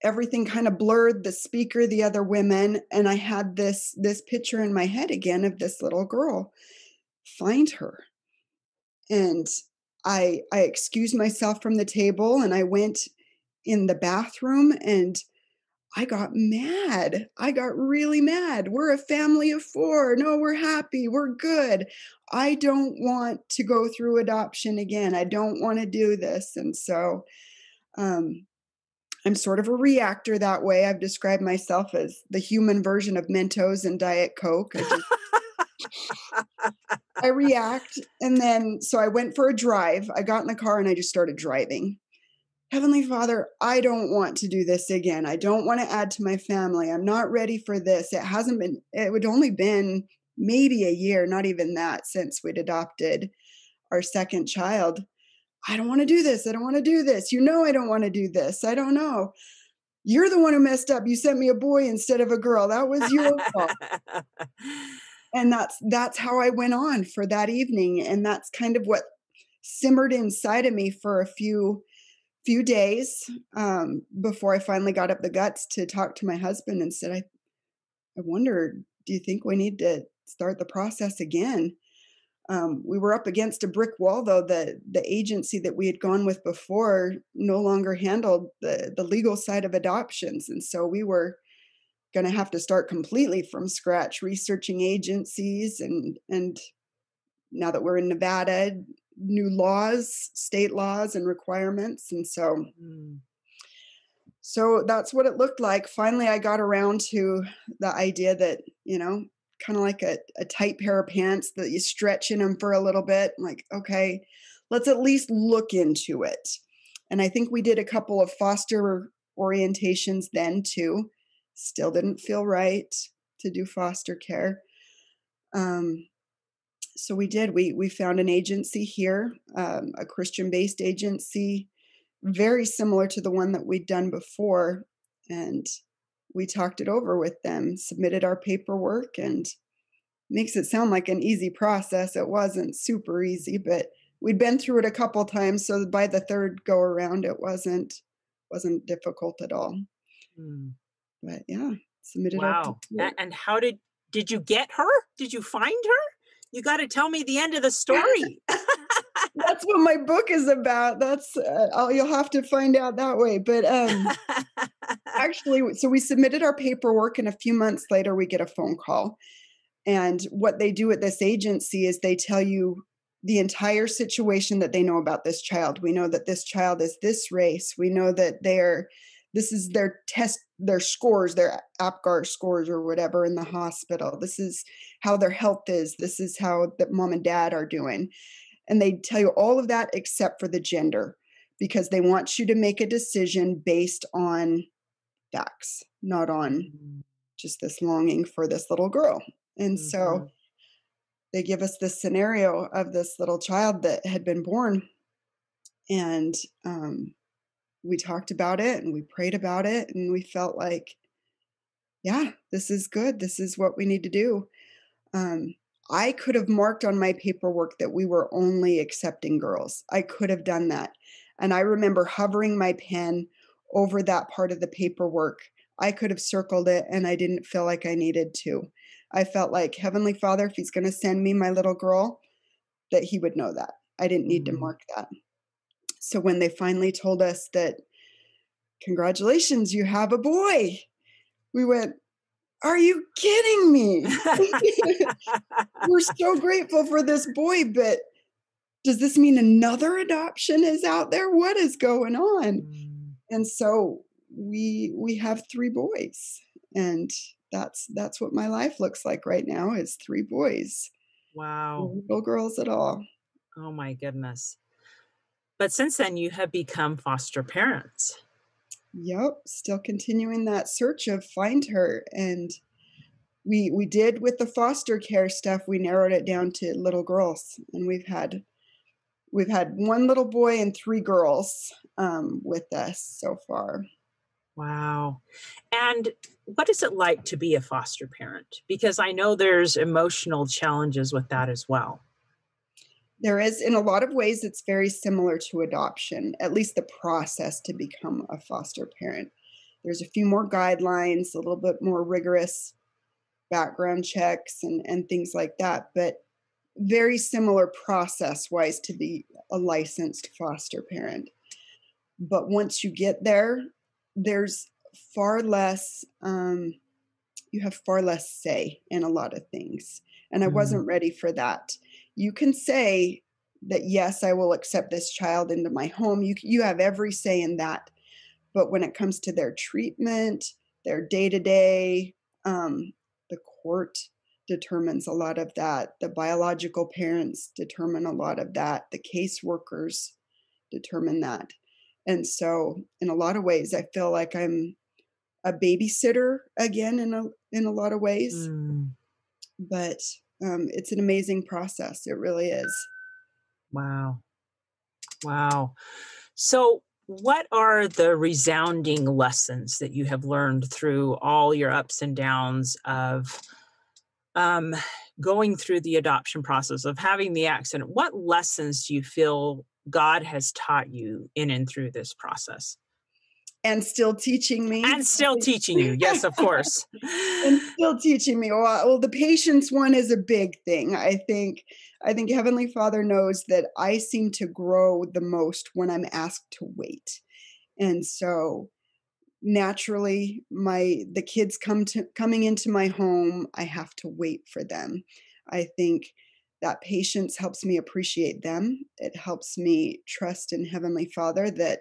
everything kind of blurred the speaker the other women and i had this this picture in my head again of this little girl find her and i i excused myself from the table and i went in the bathroom and I got mad. I got really mad. We're a family of four. No, we're happy. We're good. I don't want to go through adoption again. I don't want to do this. And so um, I'm sort of a reactor that way. I've described myself as the human version of Mentos and Diet Coke. I, just, I react. And then, so I went for a drive. I got in the car and I just started driving. Heavenly Father, I don't want to do this again. I don't want to add to my family. I'm not ready for this. It hasn't been, it would only been maybe a year, not even that, since we'd adopted our second child. I don't want to do this. I don't want to do this. You know, I don't want to do this. I don't know. You're the one who messed up. You sent me a boy instead of a girl. That was your fault. and that's that's how I went on for that evening. And that's kind of what simmered inside of me for a few few days um, before I finally got up the guts to talk to my husband and said, I, I wonder, do you think we need to start the process again? Um, we were up against a brick wall, though. The the agency that we had gone with before no longer handled the the legal side of adoptions, and so we were going to have to start completely from scratch, researching agencies and and now that we're in Nevada, new laws, state laws and requirements. And so mm. so that's what it looked like. Finally I got around to the idea that, you know, kind of like a, a tight pair of pants that you stretch in them for a little bit. like, okay, let's at least look into it. And I think we did a couple of foster orientations then too. Still didn't feel right to do foster care. Um, so we did. We we found an agency here, um, a Christian-based agency, very similar to the one that we'd done before, and we talked it over with them, submitted our paperwork, and makes it sound like an easy process. It wasn't super easy, but we'd been through it a couple times, so by the third go around, it wasn't wasn't difficult at all. Mm. But yeah, submitted. Wow! and how did did you get her? Did you find her? you got to tell me the end of the story. That's what my book is about. That's uh, you'll have to find out that way. But um, actually, so we submitted our paperwork, and a few months later, we get a phone call. And what they do at this agency is they tell you the entire situation that they know about this child. We know that this child is this race. We know that they're this is their test their scores their apgar scores or whatever in the hospital this is how their health is this is how that mom and dad are doing and they tell you all of that except for the gender because they want you to make a decision based on facts not on mm-hmm. just this longing for this little girl. And mm-hmm. so they give us this scenario of this little child that had been born and um, we talked about it and we prayed about it and we felt like yeah this is good. This is what we need to do. Um, i could have marked on my paperwork that we were only accepting girls. I could have done that. And i remember hovering my pen over that part of the paperwork i could have circled it and i didn't feel like i needed to i felt like heavenly father if he's going to send me my little girl that he would know that i didn't need mm-hmm. to mark that so when they finally told us that, congratulations, you have a boy, we went, are you kidding me? We're so grateful for this boy, but does this mean another adoption is out there? What is going on? And so we we have three boys and that's that's what my life looks like right now is three boys. Wow. No girls at all. Oh my goodness. But since then, you have become foster parents. Yep, still continuing that search of find her, and we we did with the foster care stuff. We narrowed it down to little girls, and we've had we've had one little boy and three girls um, with us so far. Wow. And what is it like to be a foster parent? Because I know there's emotional challenges with that as well. There is, in a lot of ways, it's very similar to adoption, at least the process to become a foster parent. There's a few more guidelines, a little bit more rigorous background checks and, and things like that, but very similar process wise to be a licensed foster parent. But once you get there, there's far less, um, you have far less say in a lot of things. And I mm. wasn't ready for that. You can say that, yes, I will accept this child into my home. You, you have every say in that. But when it comes to their treatment, their day to day, um, the court determines a lot of that. The biological parents determine a lot of that. The caseworkers determine that. And so, in a lot of ways, I feel like I'm a babysitter again in a in a lot of ways. Mm. But um, it's an amazing process. It really is. Wow. Wow. So, what are the resounding lessons that you have learned through all your ups and downs of um, going through the adoption process, of having the accident? What lessons do you feel God has taught you in and through this process? and still teaching me and still teaching you yes of course and still teaching me well, well the patience one is a big thing i think i think heavenly father knows that i seem to grow the most when i'm asked to wait and so naturally my the kids come to coming into my home i have to wait for them. I think that patience helps me appreciate them. It helps me trust in heavenly father that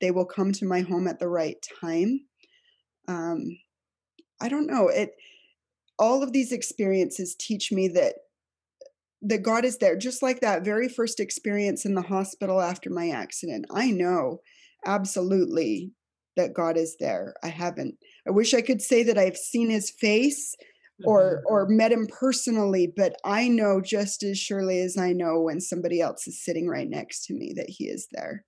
they will come to my home at the right time. Um, i don't know it all of these experiences teach me that that god is there. Just like that very first experience in the hospital after my accident i know absolutely that god is there i haven't i wish i could say that i've seen his face or mm-hmm. or met him personally but i know just as surely as i know when somebody else is sitting right next to me that he is there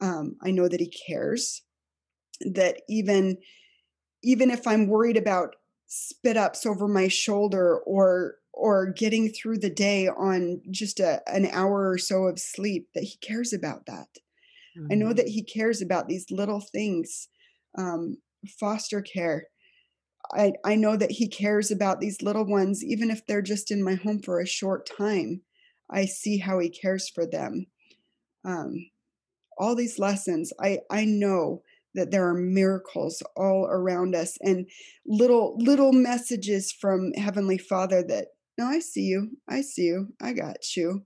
um, I know that he cares. That even even if I'm worried about spit ups over my shoulder or or getting through the day on just a, an hour or so of sleep, that he cares about that. Mm-hmm. I know that mm-hmm. he cares about these little things. Um, foster care. I, I know that he cares about these little ones, even if they're just in my home for a short time. I see how he cares for them. Um, all these lessons, I, I know that there are miracles all around us and little little messages from heavenly father that no i see you i see you i got you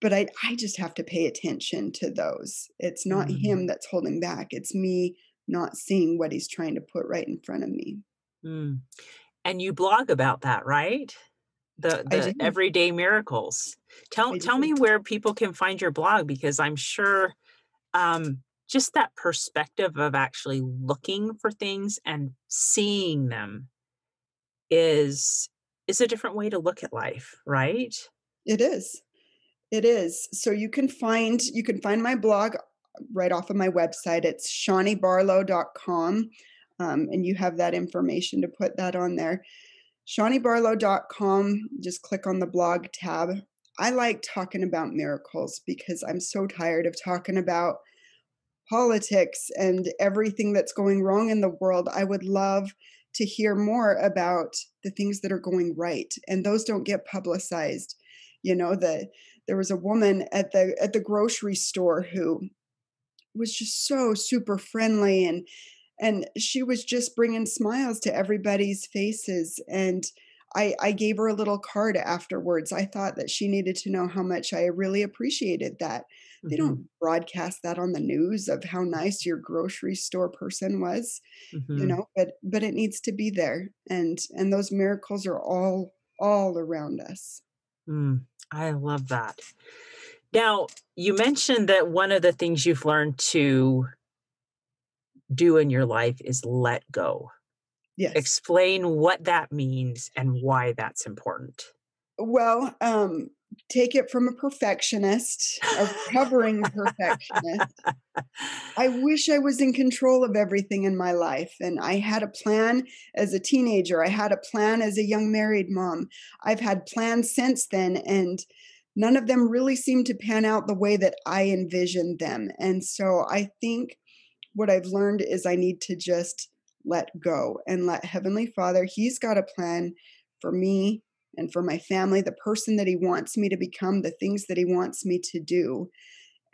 but i i just have to pay attention to those. It's not mm. him that's holding back it's me not seeing what he's trying to put right in front of me. Mm. and you blog about that right? The the everyday miracles. Tell tell me where people can find your blog because i'm sure um, just that perspective of actually looking for things and seeing them is is a different way to look at life right? It is it is so you can find you can find my blog right off of my website it's chanibarlow.com um, and you have that information to put that on there chanibarlow.com just click on the blog tab I like talking about miracles because I'm so tired of talking about politics and everything that's going wrong in the world. I would love to hear more about the things that are going right and those don't get publicized. You know, the there was a woman at the at the grocery store who was just so super friendly and and she was just bringing smiles to everybody's faces and I, I gave her a little card afterwards. I thought that she needed to know how much I really appreciated that. Mm-hmm. They don't broadcast that on the news of how nice your grocery store person was, mm-hmm. you know, but but it needs to be there. And and those miracles are all all around us. Mm, I love that. Now, you mentioned that one of the things you've learned to do in your life is let go. Yes. Explain what that means and why that's important. Well, um, take it from a perfectionist, a recovering perfectionist. I wish I was in control of everything in my life. And I had a plan as a teenager, I had a plan as a young married mom. I've had plans since then. And none of them really seem to pan out the way that I envisioned them. And so I think what I've learned is I need to just let go and let Heavenly Father, He's got a plan for me and for my family, the person that He wants me to become, the things that He wants me to do.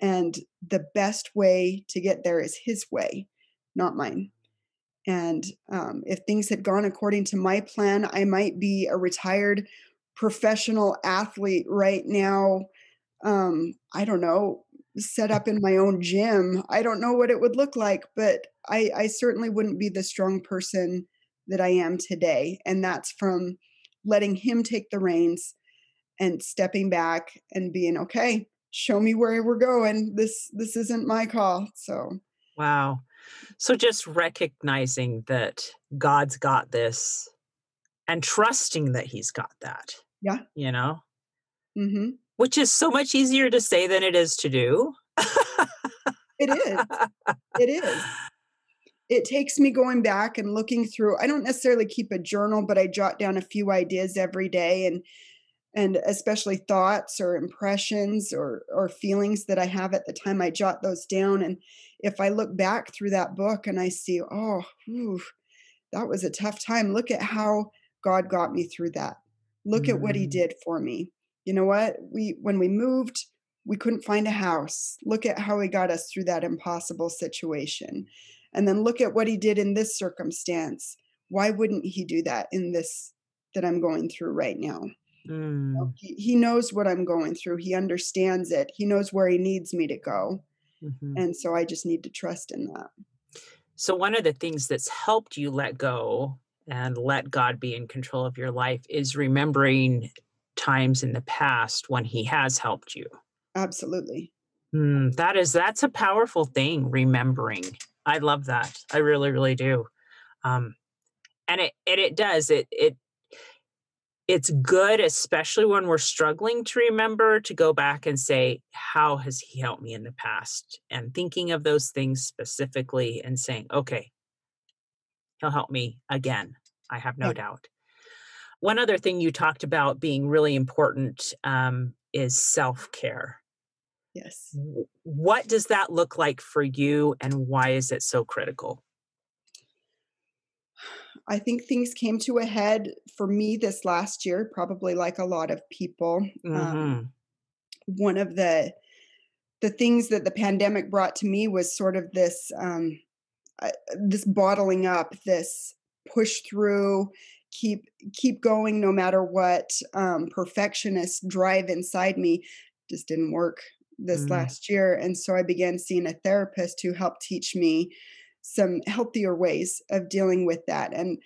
And the best way to get there is His way, not mine. And um, if things had gone according to my plan, I might be a retired professional athlete right now. Um, I don't know, set up in my own gym. I don't know what it would look like, but I, I certainly wouldn't be the strong person that I am today. And that's from letting him take the reins and stepping back and being okay show me where we're going. This this isn't my call. So wow. So just recognizing that god's got this and trusting that he's got that yeah. you know? Mm-hmm. which is so much easier to say than it is to do. It is. It is it takes me going back and looking through i don't necessarily keep a journal but i jot down a few ideas every day and and especially thoughts or impressions or or feelings that i have at the time i jot those down. And if i look back through that book and i see oh whew, that was a tough time look at how god got me through that. Look mm-hmm. at what he mm. did for me. You know what? We when we moved we couldn't find a house. Look at how he got us through that impossible situation and then look at what he did in this circumstance why wouldn't he do that in this that i'm going through right now Mm. He, he, knows what I'm going through. He understands it. He knows where he needs me to go. Mm-hmm. And so I just need to trust in that. So, one of the things that's helped you let go and let God be in control of your life is remembering times in the past when He has helped you. Absolutely. Mm, that is, that's a powerful thing, remembering. I love that. I really, really do. Um, and it, and it does, it, it it's good, especially when we're struggling to remember, to go back and say, How has he helped me in the past? And thinking of those things specifically and saying, Okay, he'll help me again. I have no yeah. doubt. One other thing you talked about being really important um, is self care. Yes. What does that look like for you, and why is it so critical? I think things came to a head for me this last year, probably like a lot of people. Um, mm-hmm. Um, one of the the things that the pandemic brought to me was sort of this um, uh, this bottling up, this push through, keep keep going no matter what. Um, perfectionist drive inside me just didn't work this mm. last year, and so I began seeing a therapist who helped teach me some healthier ways of dealing with that. And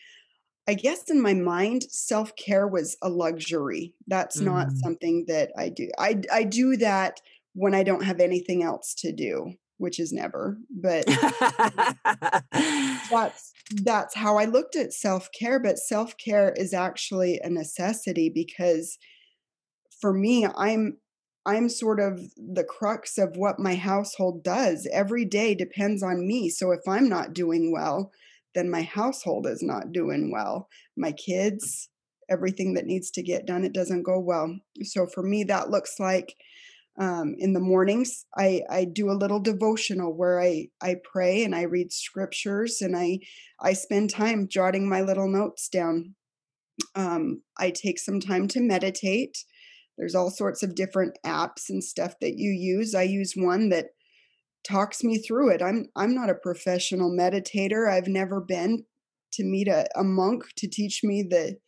I guess in my mind, self care was a luxury. That's mm-hmm. not something that I do. I, I do that when I don't have anything else to do, which is never. But that's that's how I looked at self care. But self care is actually a necessity because for me, I'm I'm sort of the crux of what my household does. Every day depends on me. So if I'm not doing well, then my household is not doing well. My kids, everything that needs to get done, it doesn't go well. So for me, that looks like um, in the mornings, I, I do a little devotional where I, I pray and I read scriptures and I, I spend time jotting my little notes down. Um, I take some time to meditate. There's all sorts of different apps and stuff that you use. I use one that talks me through it. I'm I'm not a professional meditator. I've never been to meet a, a monk to teach me the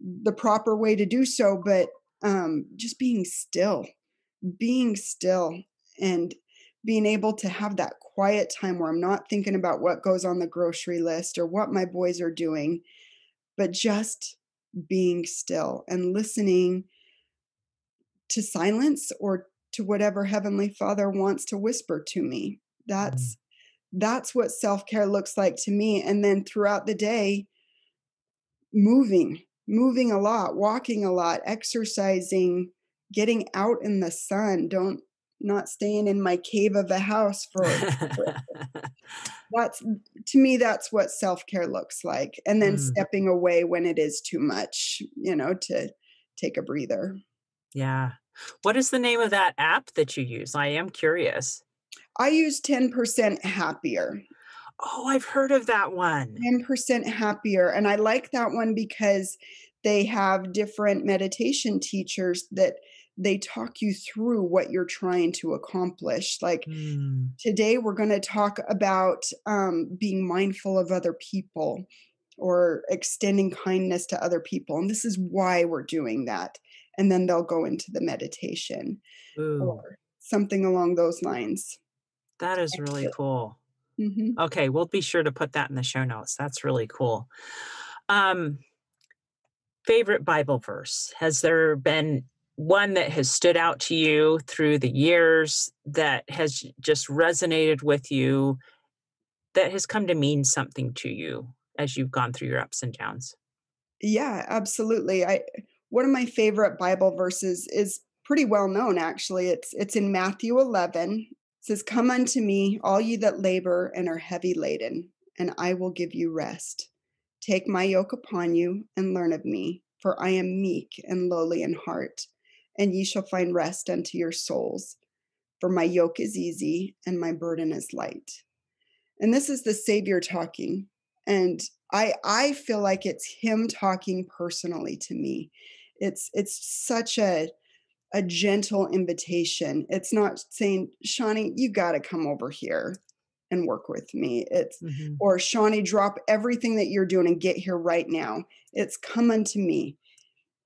the proper way to do so, but um, just being still, being still and being able to have that quiet time where I'm not thinking about what goes on the grocery list or what my boys are doing, but just being still and listening to silence or to whatever heavenly father wants to whisper to me that's mm. that's what self-care looks like to me and then throughout the day moving moving a lot walking a lot exercising getting out in the sun don't not staying in my cave of a house for, for that's to me that's what self-care looks like and then mm. stepping away when it is too much you know to take a breather yeah. What is the name of that app that you use? I am curious. I use 10% happier. Oh, I've heard of that one. 10% happier. And I like that one because they have different meditation teachers that they talk you through what you're trying to accomplish. Like Mm, today, we're going to talk about um, being mindful of other people or extending kindness to other people. And this is why we're doing that. And then they'll go into the meditation ooh, or something along those lines. that is really cool. hmm Okay, we'll be sure to put that in the show notes. That's really cool. Um, favorite Bible verse? Has there been one that has stood out to you through the years that has just resonated with you, that has come to mean something to you as you've gone through your ups and downs? Yeah, absolutely. I one of my favorite Bible verses is pretty well known actually. It's it's in Matthew 11. It says, "Come unto me, all ye that labor and are heavy laden, and I will give you rest. Take my yoke upon you and learn of me, for I am meek and lowly in heart, and ye shall find rest unto your souls. For my yoke is easy and my burden is light." And this is the Savior talking. And I I feel like it's him talking personally to me. It's it's such a a gentle invitation. It's not saying, Chani, you gotta come over here and work with me. It's Mhm. or Chani, drop everything that you're doing and get here right now. It's come unto me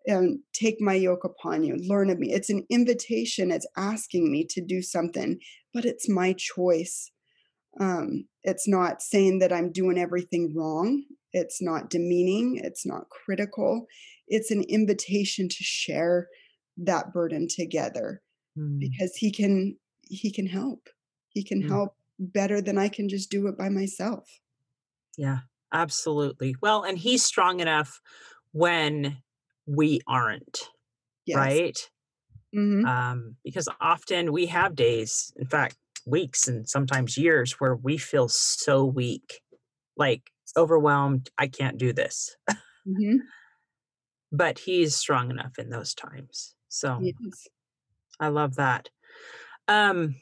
and take my yoke upon you. Learn of me. It's an invitation. It's asking me to do something, but it's my choice. Um, it's not saying that I'm doing everything wrong. It's not demeaning. It's not critical. It's an invitation to share that burden together Mm, because he can he can help. He can mm. help better than I can just do it by myself. Yeah, absolutely. Well, and he's strong enough when we aren't, Yes. right? hmm Um, because often we have days, in fact, weeks and sometimes years where we feel so weak, like overwhelmed. I can't do this. hmm But he's strong enough in those times. So Yes. I love that. Um,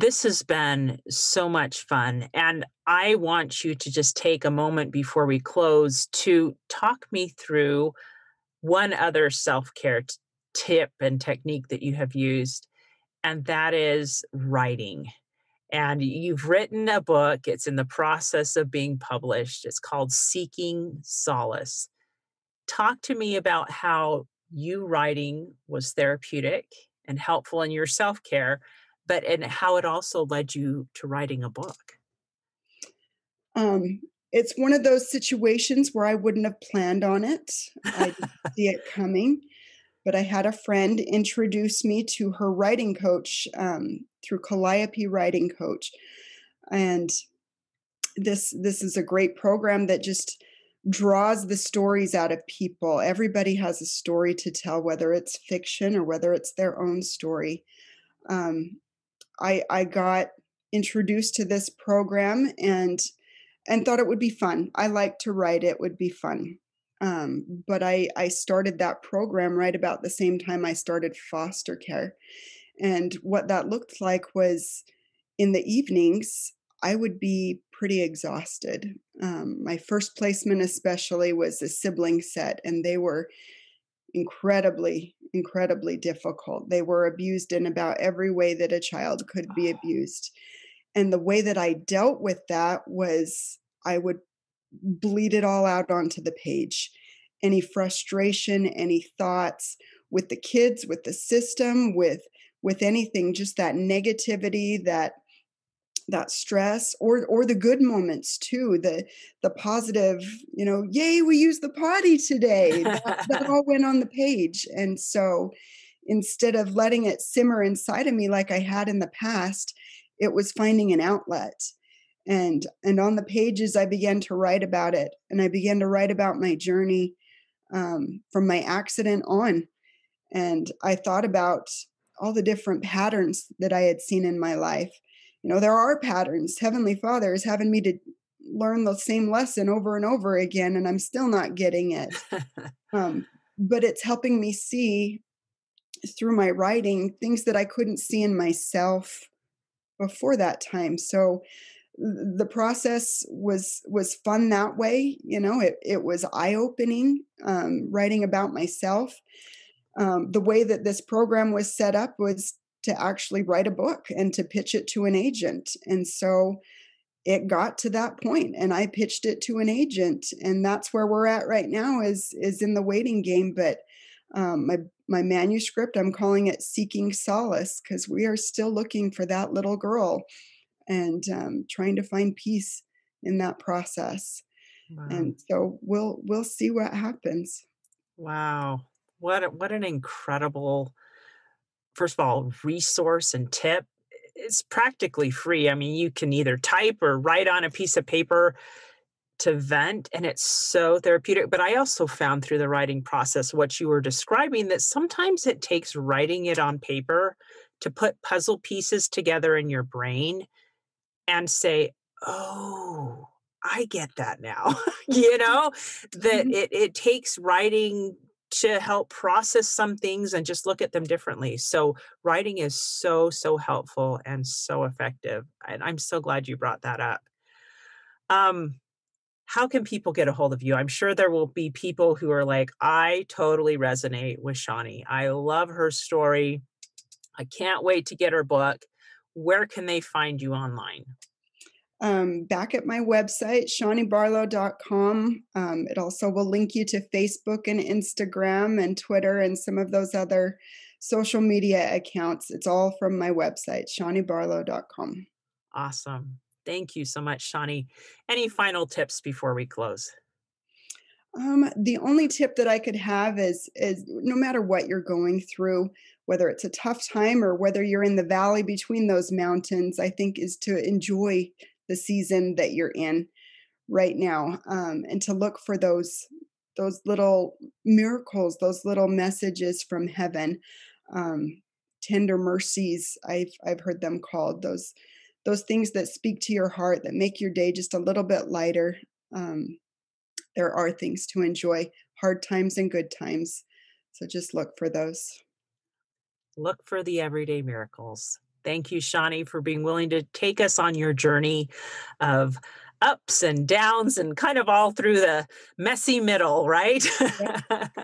this has been so much fun. And I want you to just take a moment before we close to talk me through one other self care t- tip and technique that you have used, and that is writing. And you've written a book, it's in the process of being published. It's called Seeking Solace. Talk to me about how you writing was therapeutic and helpful in your self care, but and how it also led you to writing a book. Um, it's one of those situations where I wouldn't have planned on it. I didn't see it coming, but I had a friend introduce me to her writing coach um, through Calliope Writing Coach, and this this is a great program that just draws the stories out of people. Everybody has a story to tell, whether it's fiction or whether it's their own story. Um, I I got introduced to this program and and thought it would be fun. I like to write; it would be fun. Um, but I I started that program right about the same time I started foster care, and what that looked like was in the evenings I would be pretty exhausted. Um, my first placement, especially, was a sibling set, and they were incredibly, incredibly difficult. They were abused in about every way that a child could be abused. And the way that I dealt with that was I would bleed it all out onto the page. Any frustration, any thoughts with the kids, with the system, with with anything, just that negativity, that that stress or or the good moments too the the positive you know yay we used the potty today. That, that all went on the page and so instead of letting it simmer inside of me like i had in the past it was finding an outlet and and on the pages i began to write about it and i began to write about my journey um, from my accident on and i thought about all the different patterns that i had seen in my life you know there are patterns heavenly father is having me to learn the same lesson over and over again and i'm still not getting it um, but it's helping me see through my writing things that I couldn't see in myself before that time. So the process was was fun that way. You know, it it was eye opening um, writing about myself. Um, the way that this program was set up was to actually write a book and to pitch it to an agent, and so it got to that point and i pitched it to an agent and that's where we're at right now is is in the waiting game but um, my my manuscript i'm calling it seeking solace because we are still looking for that little girl and um, trying to find peace in that process. Wow. and so we'll we'll see what happens. Wow. What a, what an incredible first of all resource and tip it's practically free i mean you can either type or write on a piece of paper to vent and it's so therapeutic but i also found through the writing process what you were describing that sometimes it takes writing it on paper to put puzzle pieces together in your brain and say oh i get that now you know that mm-hmm. it, it takes writing to help process some things and just look at them differently. So writing is so so helpful and so effective. And I'm so glad you brought that up. Um how can people get a hold of you? I'm sure there will be people who are like, I totally resonate with Chani. I love her story. I can't wait to get her book. Where can they find you online? Um, back at my website, chanibarlow.com. Um, it also will link you to Facebook and Instagram and Twitter and some of those other social media accounts. It's all from my website, chanibarlow.com. Awesome. Thank you so much, Chani. Any final tips before we close? Um, the only tip that I could have is is no matter what you're going through, whether it's a tough time or whether you're in the valley between those mountains, I think is to enjoy the season that you're in right now, um, and to look for those those little miracles, those little messages from heaven, um, tender mercies. I've I've heard them called those those things that speak to your heart that make your day just a little bit lighter. Um, there are things to enjoy, hard times and good times. So just look for those. Look for the everyday miracles. Thank you, Chani, for being willing to take us on your journey of ups and downs and kind of all through the messy middle, right?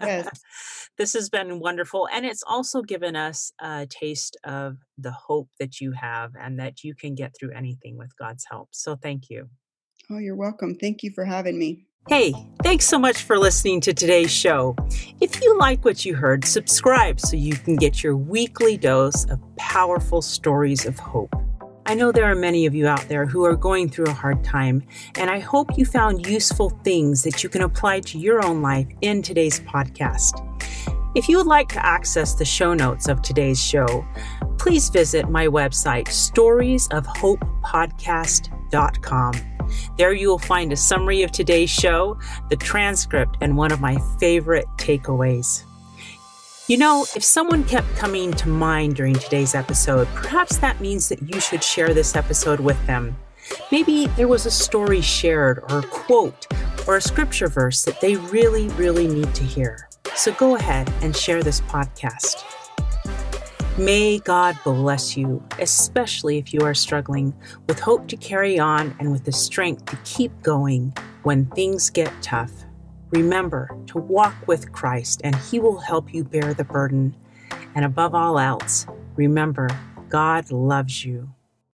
Yes. this has been wonderful. And it's also given us a taste of the hope that you have and that you can get through anything with God's help. So thank you. Oh, you're welcome. Thank you for having me. Hey, thanks so much for listening to today's show. If you like what you heard, subscribe so you can get your weekly dose of powerful stories of hope. I know there are many of you out there who are going through a hard time, and I hope you found useful things that you can apply to your own life in today's podcast. If you would like to access the show notes of today's show, please visit my website, storiesofhopepodcast.com. There you will find a summary of today's show, the transcript, and one of my favorite takeaways. You know, if someone kept coming to mind during today's episode, perhaps that means that you should share this episode with them. Maybe there was a story shared, or a quote, or a scripture verse that they really, really need to hear. So go ahead and share this podcast. May God bless you, especially if you are struggling with hope to carry on and with the strength to keep going when things get tough. Remember to walk with Christ, and He will help you bear the burden. And above all else, remember God loves you.